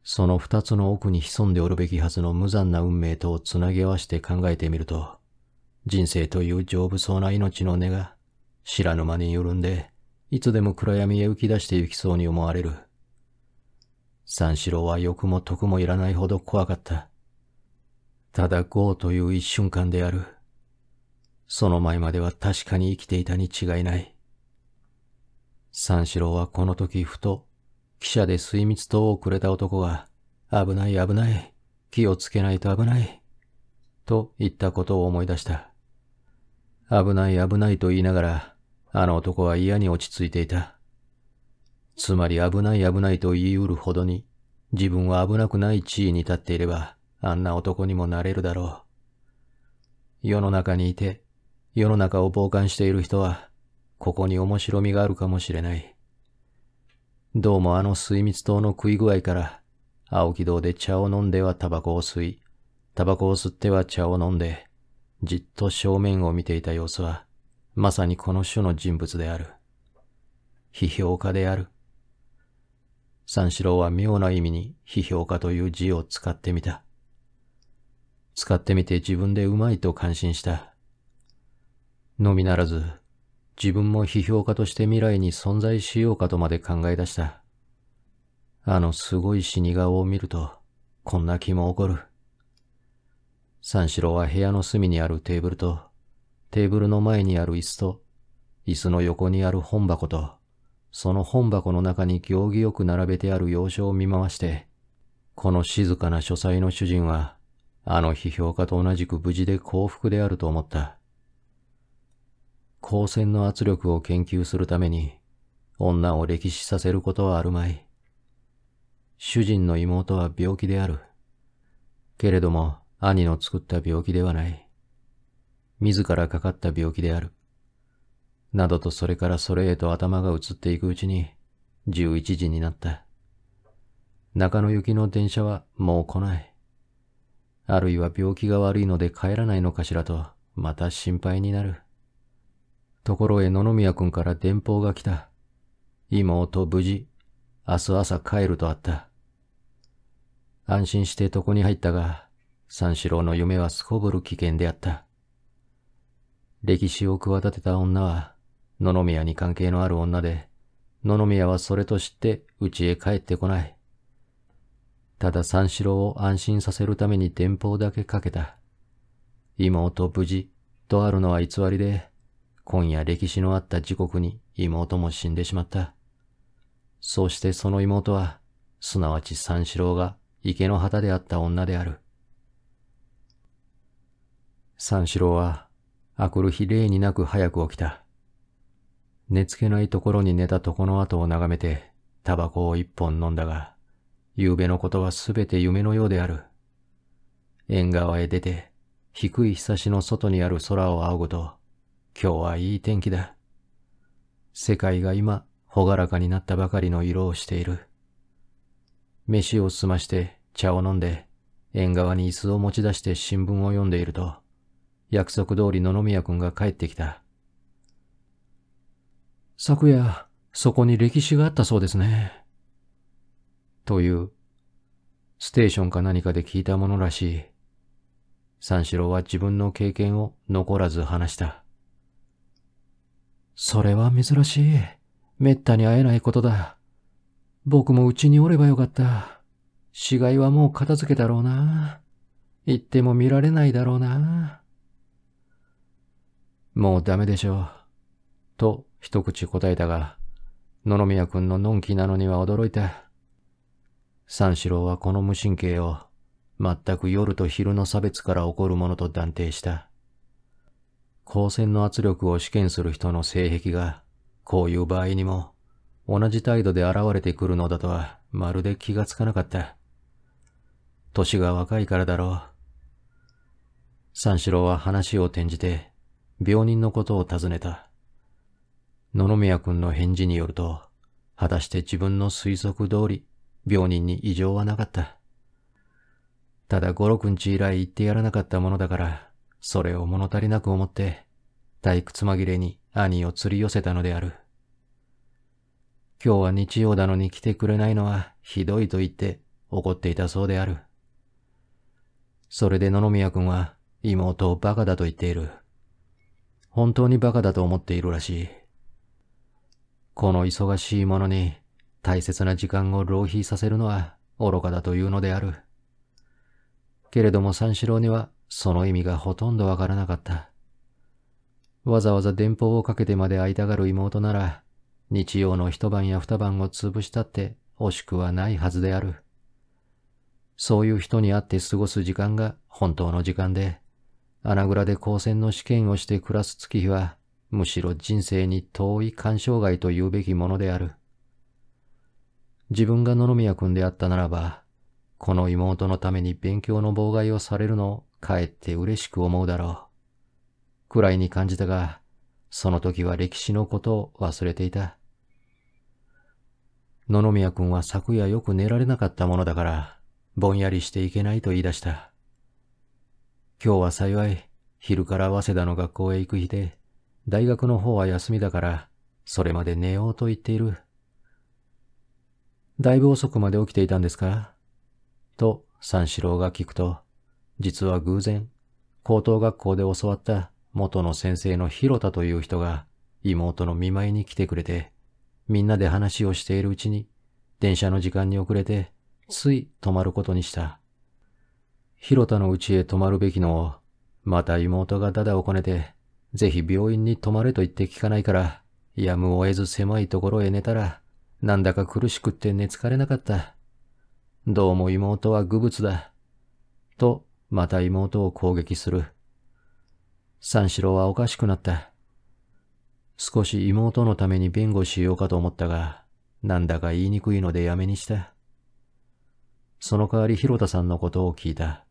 その二つの奥に潜んでおるべきはずの無残な運命とをつなぎ合わせて考えてみると、人生という丈夫そうな命の根が知らぬ間に緩んで、いつでも暗闇へ浮き出して行きそうに思われる。三四郎は欲も得もいらないほど怖かった。ただ豪という一瞬間である。その前までは確かに生きていたに違いない。三四郎はこの時ふと、汽車で水蜜糖をくれた男が、危ない危ない、気をつけないと危ない、と言ったことを思い出した。危ない危ないと言いながら、あの男は嫌に落ち着いていた。つまり危ない危ないと言い得るほどに、自分は危なくない地位に立っていれば、あんな男にもなれるだろう。世の中にいて、世の中を傍観している人は、ここに面白みがあるかもしれない。どうもあの水蜜糖の食い具合から、青木堂で茶を飲んではタバコを吸い、タバコを吸っては茶を飲んで、じっと正面を見ていた様子は、まさにこの種の人物である。批評家である。三四郎は妙な意味に批評家という字を使ってみた。使ってみて自分でうまいと感心した。のみならず、自分も批評家として未来に存在しようかとまで考え出した。あのすごい死に顔を見ると、こんな気も起こる。三四郎は部屋の隅にあるテーブルと、テーブルの前にある椅子と、椅子の横にある本箱と、その本箱の中に行儀よく並べてある洋書を見回して、この静かな書斎の主人は、あの批評家と同じく無事で幸福であると思った。光線の圧力を研究するために、女を歴史させることはあるまい。主人の妹は病気である。けれども、兄の作った病気ではない。自らかかった病気である。などとそれからそれへと頭が移っていくうちに、11時になった。中野行きの電車はもう来ない。あるいは病気が悪いので帰らないのかしらと、また心配になる。ところへ野々宮君から電報が来た。妹無事、明日朝帰るとあった。安心して床に入ったが、三四郎の夢はすこぶる危険であった。歴史を企てた女は、野々宮に関係のある女で、野々宮はそれと知って家へ帰ってこない。ただ三四郎を安心させるために電報だけかけた。妹無事とあるのは偽りで、今夜歴史のあった時刻に妹も死んでしまった。そしてその妹は、すなわち三四郎が池の旗であった女である。三四郎は、あくる日例になく早く起きた。寝つけないところに寝た床の後を眺めて、タバコを一本飲んだが、夕べのことはすべて夢のようである。縁側へ出て、低い日差しの外にある空を仰ぐと、今日はいい天気だ。世界が今、ほがらかになったばかりの色をしている。飯を済まして茶を飲んで、縁側に椅子を持ち出して新聞を読んでいると、約束通り野々宮君が帰ってきた。昨夜、そこに歴史があったそうですね。という、ステーションか何かで聞いたものらしい。三四郎は自分の経験を残らず話した。それは珍しい。めったに会えないことだ。僕もうちにおればよかった。死骸はもう片付けだろうな。行っても見られないだろうな。もうダメでしょう。と一口答えたが、野々宮君ののんきなのには驚いた。三四郎はこの無神経を、全く夜と昼の差別から起こるものと断定した。光線の圧力を試験する人の性癖が、こういう場合にも、同じ態度で現れてくるのだとは、まるで気がつかなかった。年が若いからだろう。三四郎は話を転じて、病人のことを尋ねた。野々宮君の返事によると、果たして自分の推測通り、病人に異常はなかった。ただ五六日以来言ってやらなかったものだから、それを物足りなく思って、退屈紛れに兄を釣り寄せたのである。今日は日曜なのに来てくれないのはひどいと言って怒っていたそうである。それで野々宮君は妹をバカだと言っている。本当にバカだと思っているらしい。この忙しい者に大切な時間を浪費させるのは愚かだというのである。けれども三四郎にはその意味がほとんどわからなかった。わざわざ電報をかけてまで会いたがる妹なら、日曜の一晩や二晩を潰したって惜しくはないはずである。そういう人に会って過ごす時間が本当の時間で、穴蔵で高専の試験をして暮らす月日は、むしろ人生に遠い干渉外と言うべきものである。自分が野々宮君であったならば、この妹のために勉強の妨害をされるのをかえって嬉しく思うだろう。くらいに感じたが、その時は歴史のことを忘れていた。野々宮君は昨夜よく寝られなかったものだから、ぼんやりしていけないと言い出した。今日は幸い、昼から早稲田の学校へ行く日で、大学の方は休みだから、それまで寝ようと言っている。だいぶ遅くまで起きていたんですか？と三四郎が聞くと、実は偶然、高等学校で教わった元の先生の広田という人が妹の見舞いに来てくれて、みんなで話をしているうちに、電車の時間に遅れて、つい泊まることにした。広田の家へ泊まるべきのを、また妹がだだをこねて、ぜひ病院に泊まれと言って聞かないから、やむを得ず狭いところへ寝たら、なんだか苦しくって寝つかれなかった。どうも妹は愚物だ。と、また妹を攻撃する。三四郎はおかしくなった。少し妹のために弁護しようかと思ったが、なんだか言いにくいのでやめにした。その代わり広田さんのことを聞いた。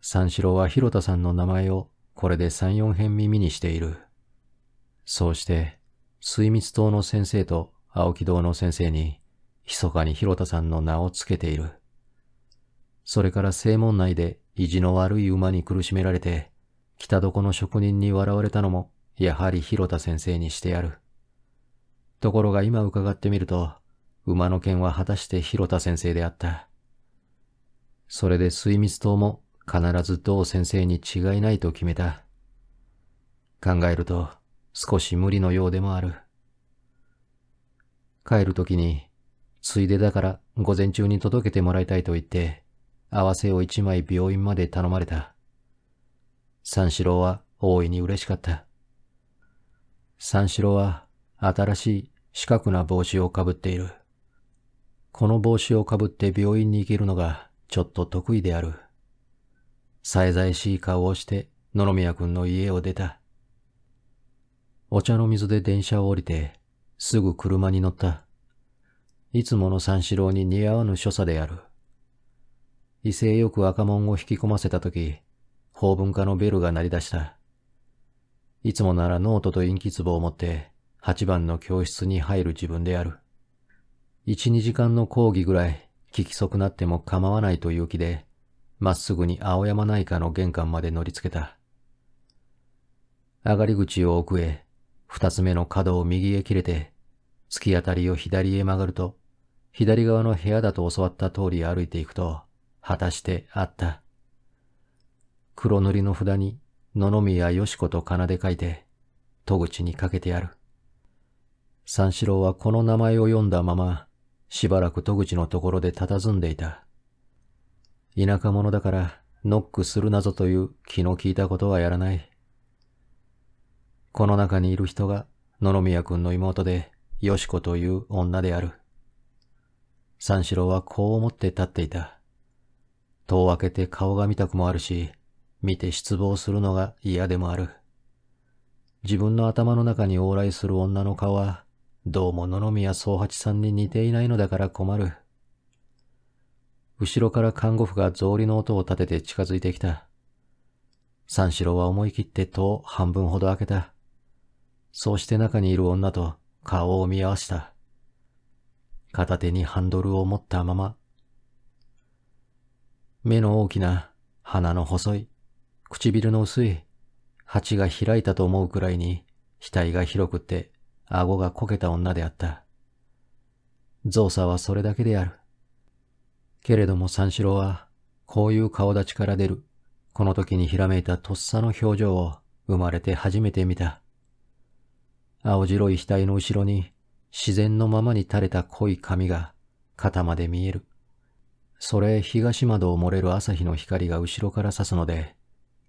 三四郎は広田さんの名前をこれで三四遍耳にしている。そうして、水密島の先生と青木堂の先生に、密かに広田さんの名をつけている。それから正門内で意地の悪い馬に苦しめられて、北床の職人に笑われたのも、やはり広田先生にしてやる。ところが今伺ってみると、馬の剣は果たして広田先生であった。それで水密島も必ず同先生に違いないと決めた。考えると少し無理のようでもある。帰るときに、ついでだから午前中に届けてもらいたいと言って、合わせを一枚病院まで頼まれた。三四郎は大いに嬉しかった。三四郎は新しい四角な帽子をかぶっている。この帽子をかぶって病院に行けるのがちょっと得意である。さえざえしい顔をして野々宮君の家を出た。お茶の水で電車を降りて、すぐ車に乗った。いつもの三四郎に似合わぬ所作である。威勢よく赤門を引き込ませたとき、法文化のベルが鳴り出した。いつもならノートと陰気壺を持って八番の教室に入る自分である。一、二時間の講義ぐらい聞き損なっても構わないという気で、まっすぐに青山内科の玄関まで乗りつけた。上がり口を奥へ、二つ目の角を右へ切れて、突き当たりを左へ曲がると、左側の部屋だと教わった通り歩いていくと、果たしてあった。黒塗りの札に野々宮よしこと奏で書いて、戸口にかけてある。三四郎はこの名前を読んだまま、しばらく戸口のところで佇んでいた。田舎者だからノックするなぞという気の利いたことはやらない。この中にいる人が野々宮君の妹で、よしこという女である。三四郎はこう思って立っていた。戸を開けて顔が見たくもあるし、見て失望するのが嫌でもある。自分の頭の中に往来する女の顔は、どうも野々宮宗八さんに似ていないのだから困る。後ろから看護婦が草履の音を立てて近づいてきた。三四郎は思い切って戸を半分ほど開けた。そうして中にいる女と顔を見合わした。片手にハンドルを持ったまま。目の大きな、鼻の細い、唇の薄い、鉢が開いたと思うくらいに、額が広くって、顎がこけた女であった。造作はそれだけである。けれども三四郎は、こういう顔立ちから出る、この時にひらめいたとっさの表情を生まれて初めて見た。青白い額の後ろに、自然のままに垂れた濃い髪が肩まで見える。それ東窓を漏れる朝日の光が後ろから差すので、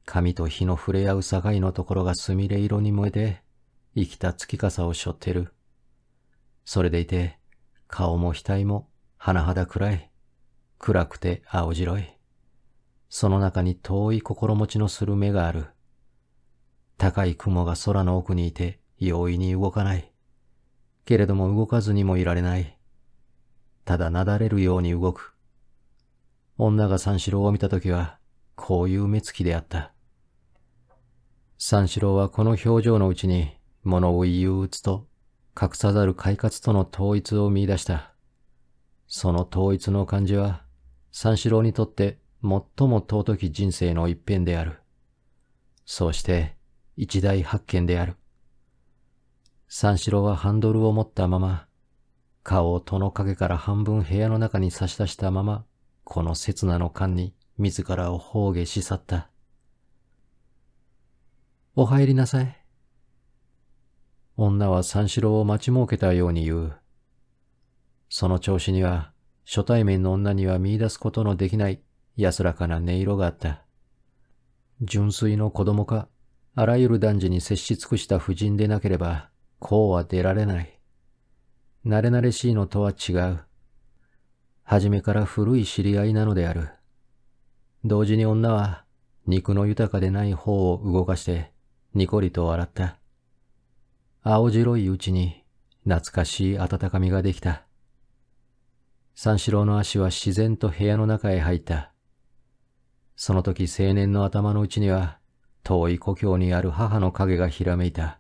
髪と火の触れ合う境のところがすみれ色に燃えて、生きた月傘を背負ってる。それでいて、顔も額も甚だ暗い。暗くて青白い。その中に遠い心持ちのする目がある。高い雲が空の奥にいて容易に動かない。けれども動かずにもいられない。ただなだれるように動く。女が三四郎を見たときは、こういう目つきであった。三四郎はこの表情のうちに、物を憂鬱と、隠さざる快活との統一を見出した。その統一の感じは、三四郎にとって最も尊き人生の一辺である。そうして、一大発見である。三四郎はハンドルを持ったまま、顔を戸の影から半分部屋の中に差し出したまま、この刹那の間に自らを放下し去った。お入りなさい。女は三四郎を待ち設けたように言う。その調子には、初対面の女には見出すことのできない安らかな音色があった。純粋の子供か、あらゆる男児に接し尽くした婦人でなければ、こうは出られない。慣れ慣れしいのとは違う。初めから古い知り合いなのである。同時に女は肉の豊かでない方を動かしてニコリと笑った。青白いうちに懐かしい温かみができた。三四郎の足は自然と部屋の中へ入った。その時青年の頭の内には遠い故郷にある母の影がひらめいた。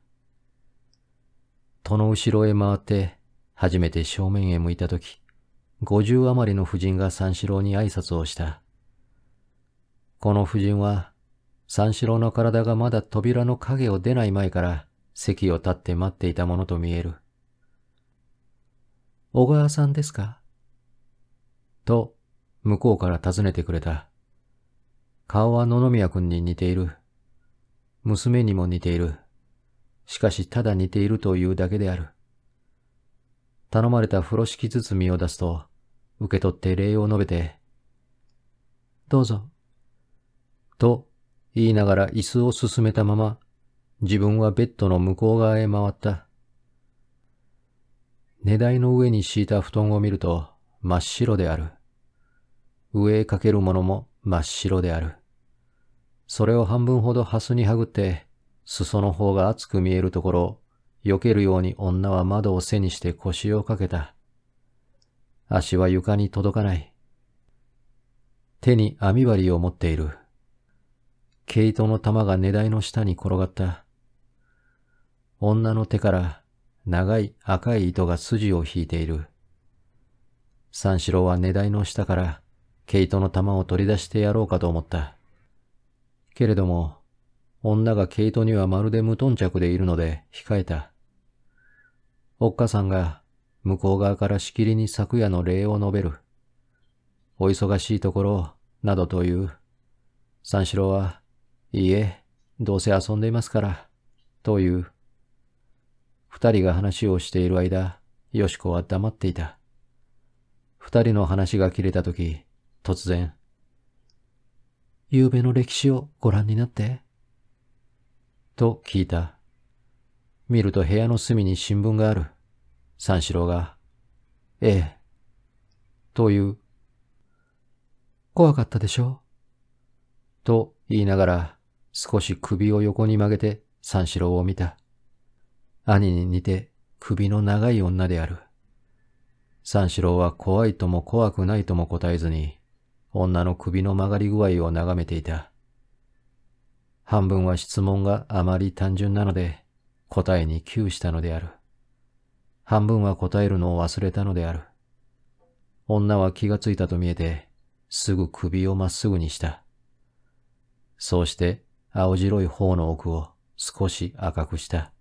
戸の後ろへ回って初めて正面へ向いた時、五十余りの婦人が三四郎に挨拶をした。この婦人は、三四郎の体がまだ扉の影を出ない前から席を立って待っていたものと見える。小川さんですか？と、向こうから尋ねてくれた。顔は野々宮君に似ている。娘にも似ている。しかしただ似ているというだけである。頼まれた風呂敷包みを出すと、受け取って礼を述べて、どうぞ、と言いながら椅子を進めたまま、自分はベッドの向こう側へ回った。寝台の上に敷いた布団を見ると真っ白である。上へかけるものも真っ白である。それを半分ほどハスにはぐって、裾の方が熱く見えるところを、避けるように女は窓を背にして腰をかけた。足は床に届かない。手に網針を持っている。毛糸の玉が荷台の下に転がった。女の手から長い赤い糸が筋を引いている。三四郎は荷台の下から毛糸の玉を取り出してやろうかと思った。けれども、女が毛糸にはまるで無頓着でいるので控えた。おっかさんが向こう側からしきりに昨夜の礼を述べる。お忙しいところ、などという。三四郎は、いいえ、どうせ遊んでいますから、という。二人が話をしている間、よしこは黙っていた。二人の話が切れたとき、突然、昨べの歴史をご覧になって？と聞いた。見ると部屋の隅に新聞がある。三四郎が、ええ。という。怖かったでしょと言いながら少し首を横に曲げて三四郎を見た。兄に似て首の長い女である。三四郎は怖いとも怖くないとも答えずに、女の首の曲がり具合を眺めていた。半分は質問があまり単純なので、答えに窮したのである。半分は答えるのを忘れたのである。女は気がついたと見えて、すぐ首をまっすぐにした。そうして青白い方の奥を少し赤くした。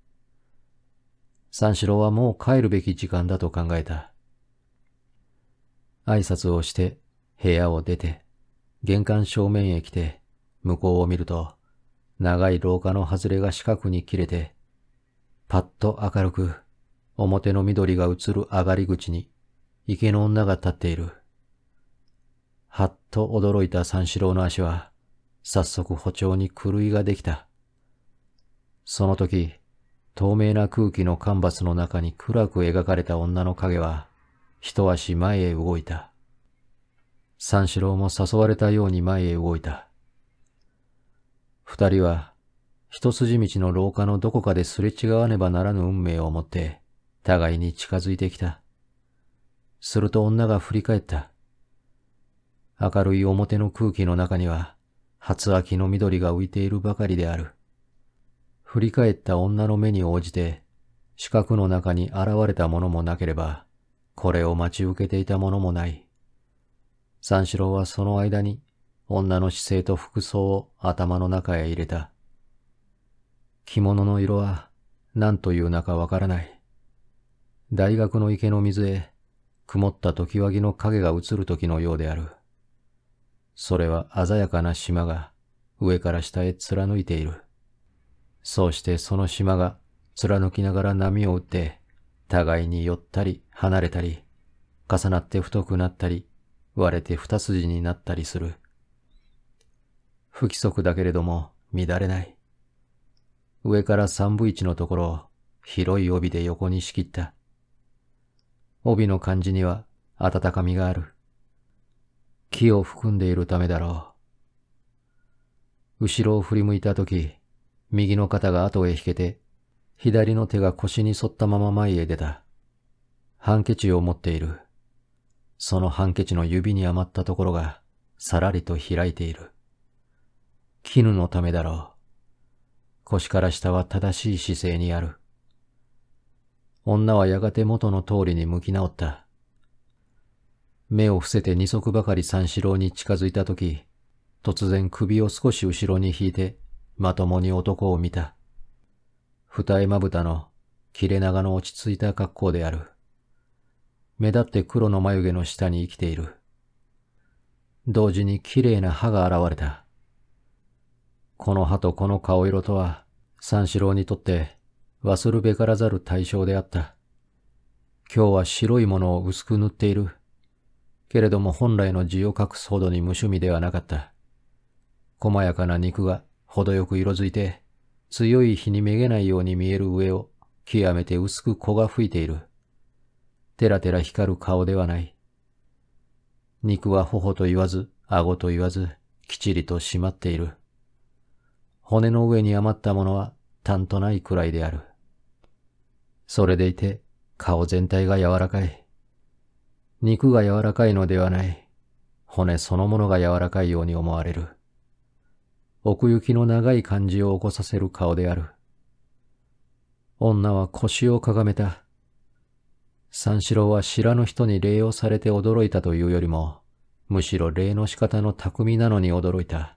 三四郎はもう帰るべき時間だと考えた。挨拶をして部屋を出て、玄関正面へ来て、向こうを見ると、長い廊下の外れが四角に切れて、パッと明るく、表の緑が映る上がり口に、池の女が立っている。はっと驚いた三四郎の足は、早速歩調に狂いができた。その時、透明な空気のカンバスの中に暗く描かれた女の影は、一足前へ動いた。三四郎も誘われたように前へ動いた。二人は、一筋道の廊下のどこかですれ違わねばならぬ運命をもって、互いに近づいてきた。すると女が振り返った。明るい表の空気の中には、初秋の緑が浮いているばかりである。振り返った女の目に応じて、四角の中に現れたものもなければ、これを待ち受けていたものもない。三四郎はその間に女の姿勢と服装を頭の中へ入れた。着物の色は何という名かわからない。大学の池の水へ曇った時わぎの影が映る時のようである。それは鮮やかな島が上から下へ貫いている。そうしてその島が貫きながら波を打って互いに寄ったり離れたり、重なって太くなったり、割れて二筋になったりする。不規則だけれども乱れない。上から三分一のところを広い帯で横に仕切った。帯の感じには温かみがある。木を含んでいるためだろう。後ろを振り向いたとき、右の肩が後へ引けて左の手が腰に沿ったまま前へ出た。ハンケチを持っている。そのハンケチの指に余ったところがさらりと開いている。絹のためだろう。腰から下は正しい姿勢にある。女はやがて元の通りに向き直った。目を伏せて二足ばかり三四郎に近づいたとき、突然首を少し後ろに引いて、まともに男を見た。二重まぶたの切れ長の落ち着いた格好である。目立って黒の眉毛の下に生きている。同時に綺麗な歯が現れた。この歯とこの顔色とは、三四郎にとって忘るべからざる対象であった。今日は白いものを薄く塗っている。けれども本来の字を隠すほどに無趣味ではなかった。細やかな肉が程よく色づいて、強い日にめげないように見える上を極めて薄く子が吹いている。てらてら光る顔ではない。肉は頬と言わず、顎と言わず、きちりと締まっている。骨の上に余ったものはたとないくらいである。それでいて、顔全体が柔らかい。肉が柔らかいのではない。骨そのものが柔らかいように思われる。奥行きの長い感じを起こさせる顔である。女は腰をかがめた。三四郎は白の人に礼をされて驚いたというよりも、むしろ礼の仕方の巧みなのに驚いた。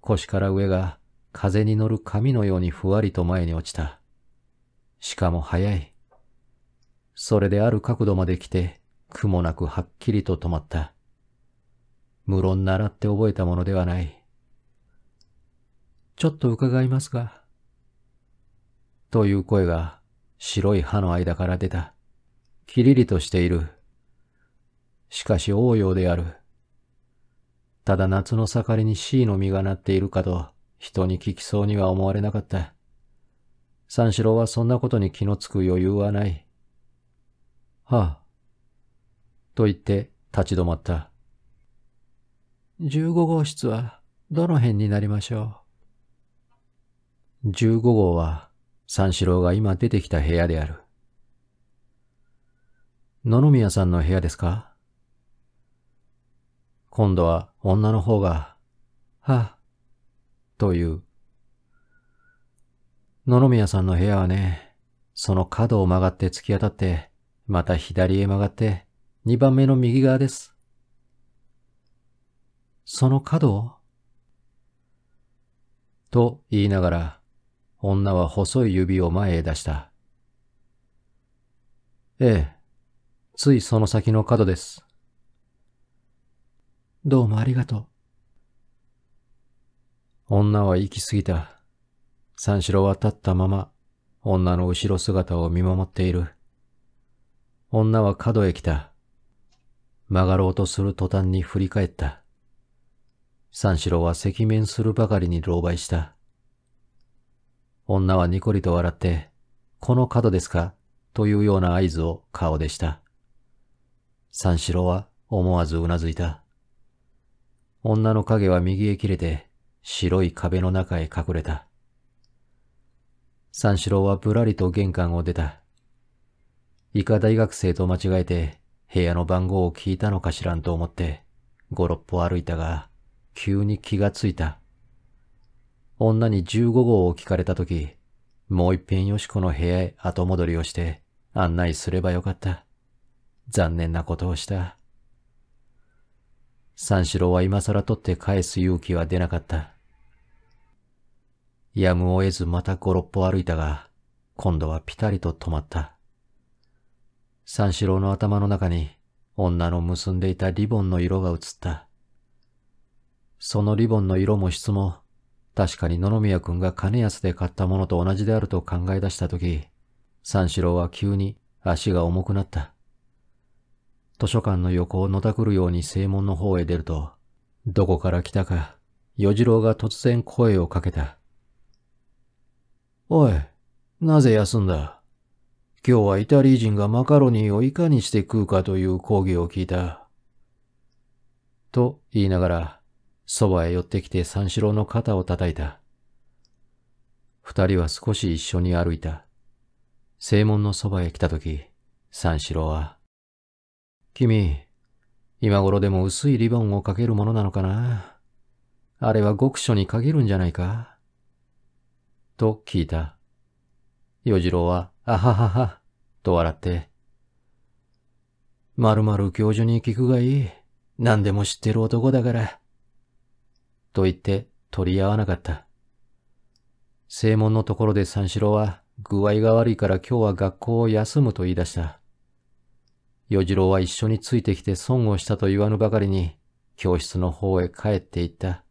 腰から上が風に乗る髪のようにふわりと前に落ちた。しかも早い。それである角度まで来て、苦もなくはっきりと止まった。無論習って覚えたものではない。ちょっと伺いますが。という声が白い歯の間から出た。きりりとしている。しかし応用である。ただ夏の盛りに C の実がなっているかと人に聞きそうには思われなかった。三四郎はそんなことに気のつく余裕はない。はあ。と言って立ち止まった。15号室はどの辺になりましょう？15号は三四郎が今出てきた部屋である。野々宮さんの部屋ですか？今度は女の方が、はあという。野々宮さんの部屋はね、その角を曲がって突き当たって、また左へ曲がって、二番目の右側です。その角を？と言いながら、女は細い指を前へ出した。ええ、ついその先の角です。どうもありがとう。女は行き過ぎた。三四郎は立ったまま、女の後ろ姿を見守っている。女は角へ来た。曲がろうとする途端に振り返った。三四郎は赤面するばかりに狼狽した。女はにこりと笑って、この角ですか？というような合図を顔でした。三四郎は思わずうなずいた。女の影は右へ切れて、白い壁の中へ隠れた。三四郎はぶらりと玄関を出た。医科大学生と間違えて部屋の番号を聞いたのかしらんと思って五六歩歩いたが、急に気がついた。女に十五号を聞かれたとき、もう一遍よしこの部屋へ後戻りをして案内すればよかった。残念なことをした。三四郎は今更取って返す勇気は出なかった。やむを得ずまた五六歩歩いたが、今度はピタリと止まった。三四郎の頭の中に女の結んでいたリボンの色が映った。そのリボンの色も質も、確かに野々宮君が金安で買ったものと同じであると考え出したとき、三四郎は急に足が重くなった。図書館の横をのたくるように正門の方へ出ると、どこから来たか、与次郎が突然声をかけた。おい、なぜ休んだ？今日はイタリー人がマカロニーをいかにして食うかという講義を聞いた。と言いながら、そばへ寄ってきて三四郎の肩を叩いた。二人は少し一緒に歩いた。正門のそばへ来たとき、三四郎は、君、今頃でも薄いリボンをかけるものなのかな？あれは極書に限るんじゃないか？と聞いた。与次郎は、あははは、と笑って、まるまる教授に聞くがいい。何でも知ってる男だから。と言って取り合わなかった。正門のところで三四郎は具合が悪いから今日は学校を休むと言い出した。与次郎は一緒についてきて損をしたと言わぬばかりに教室の方へ帰って行った。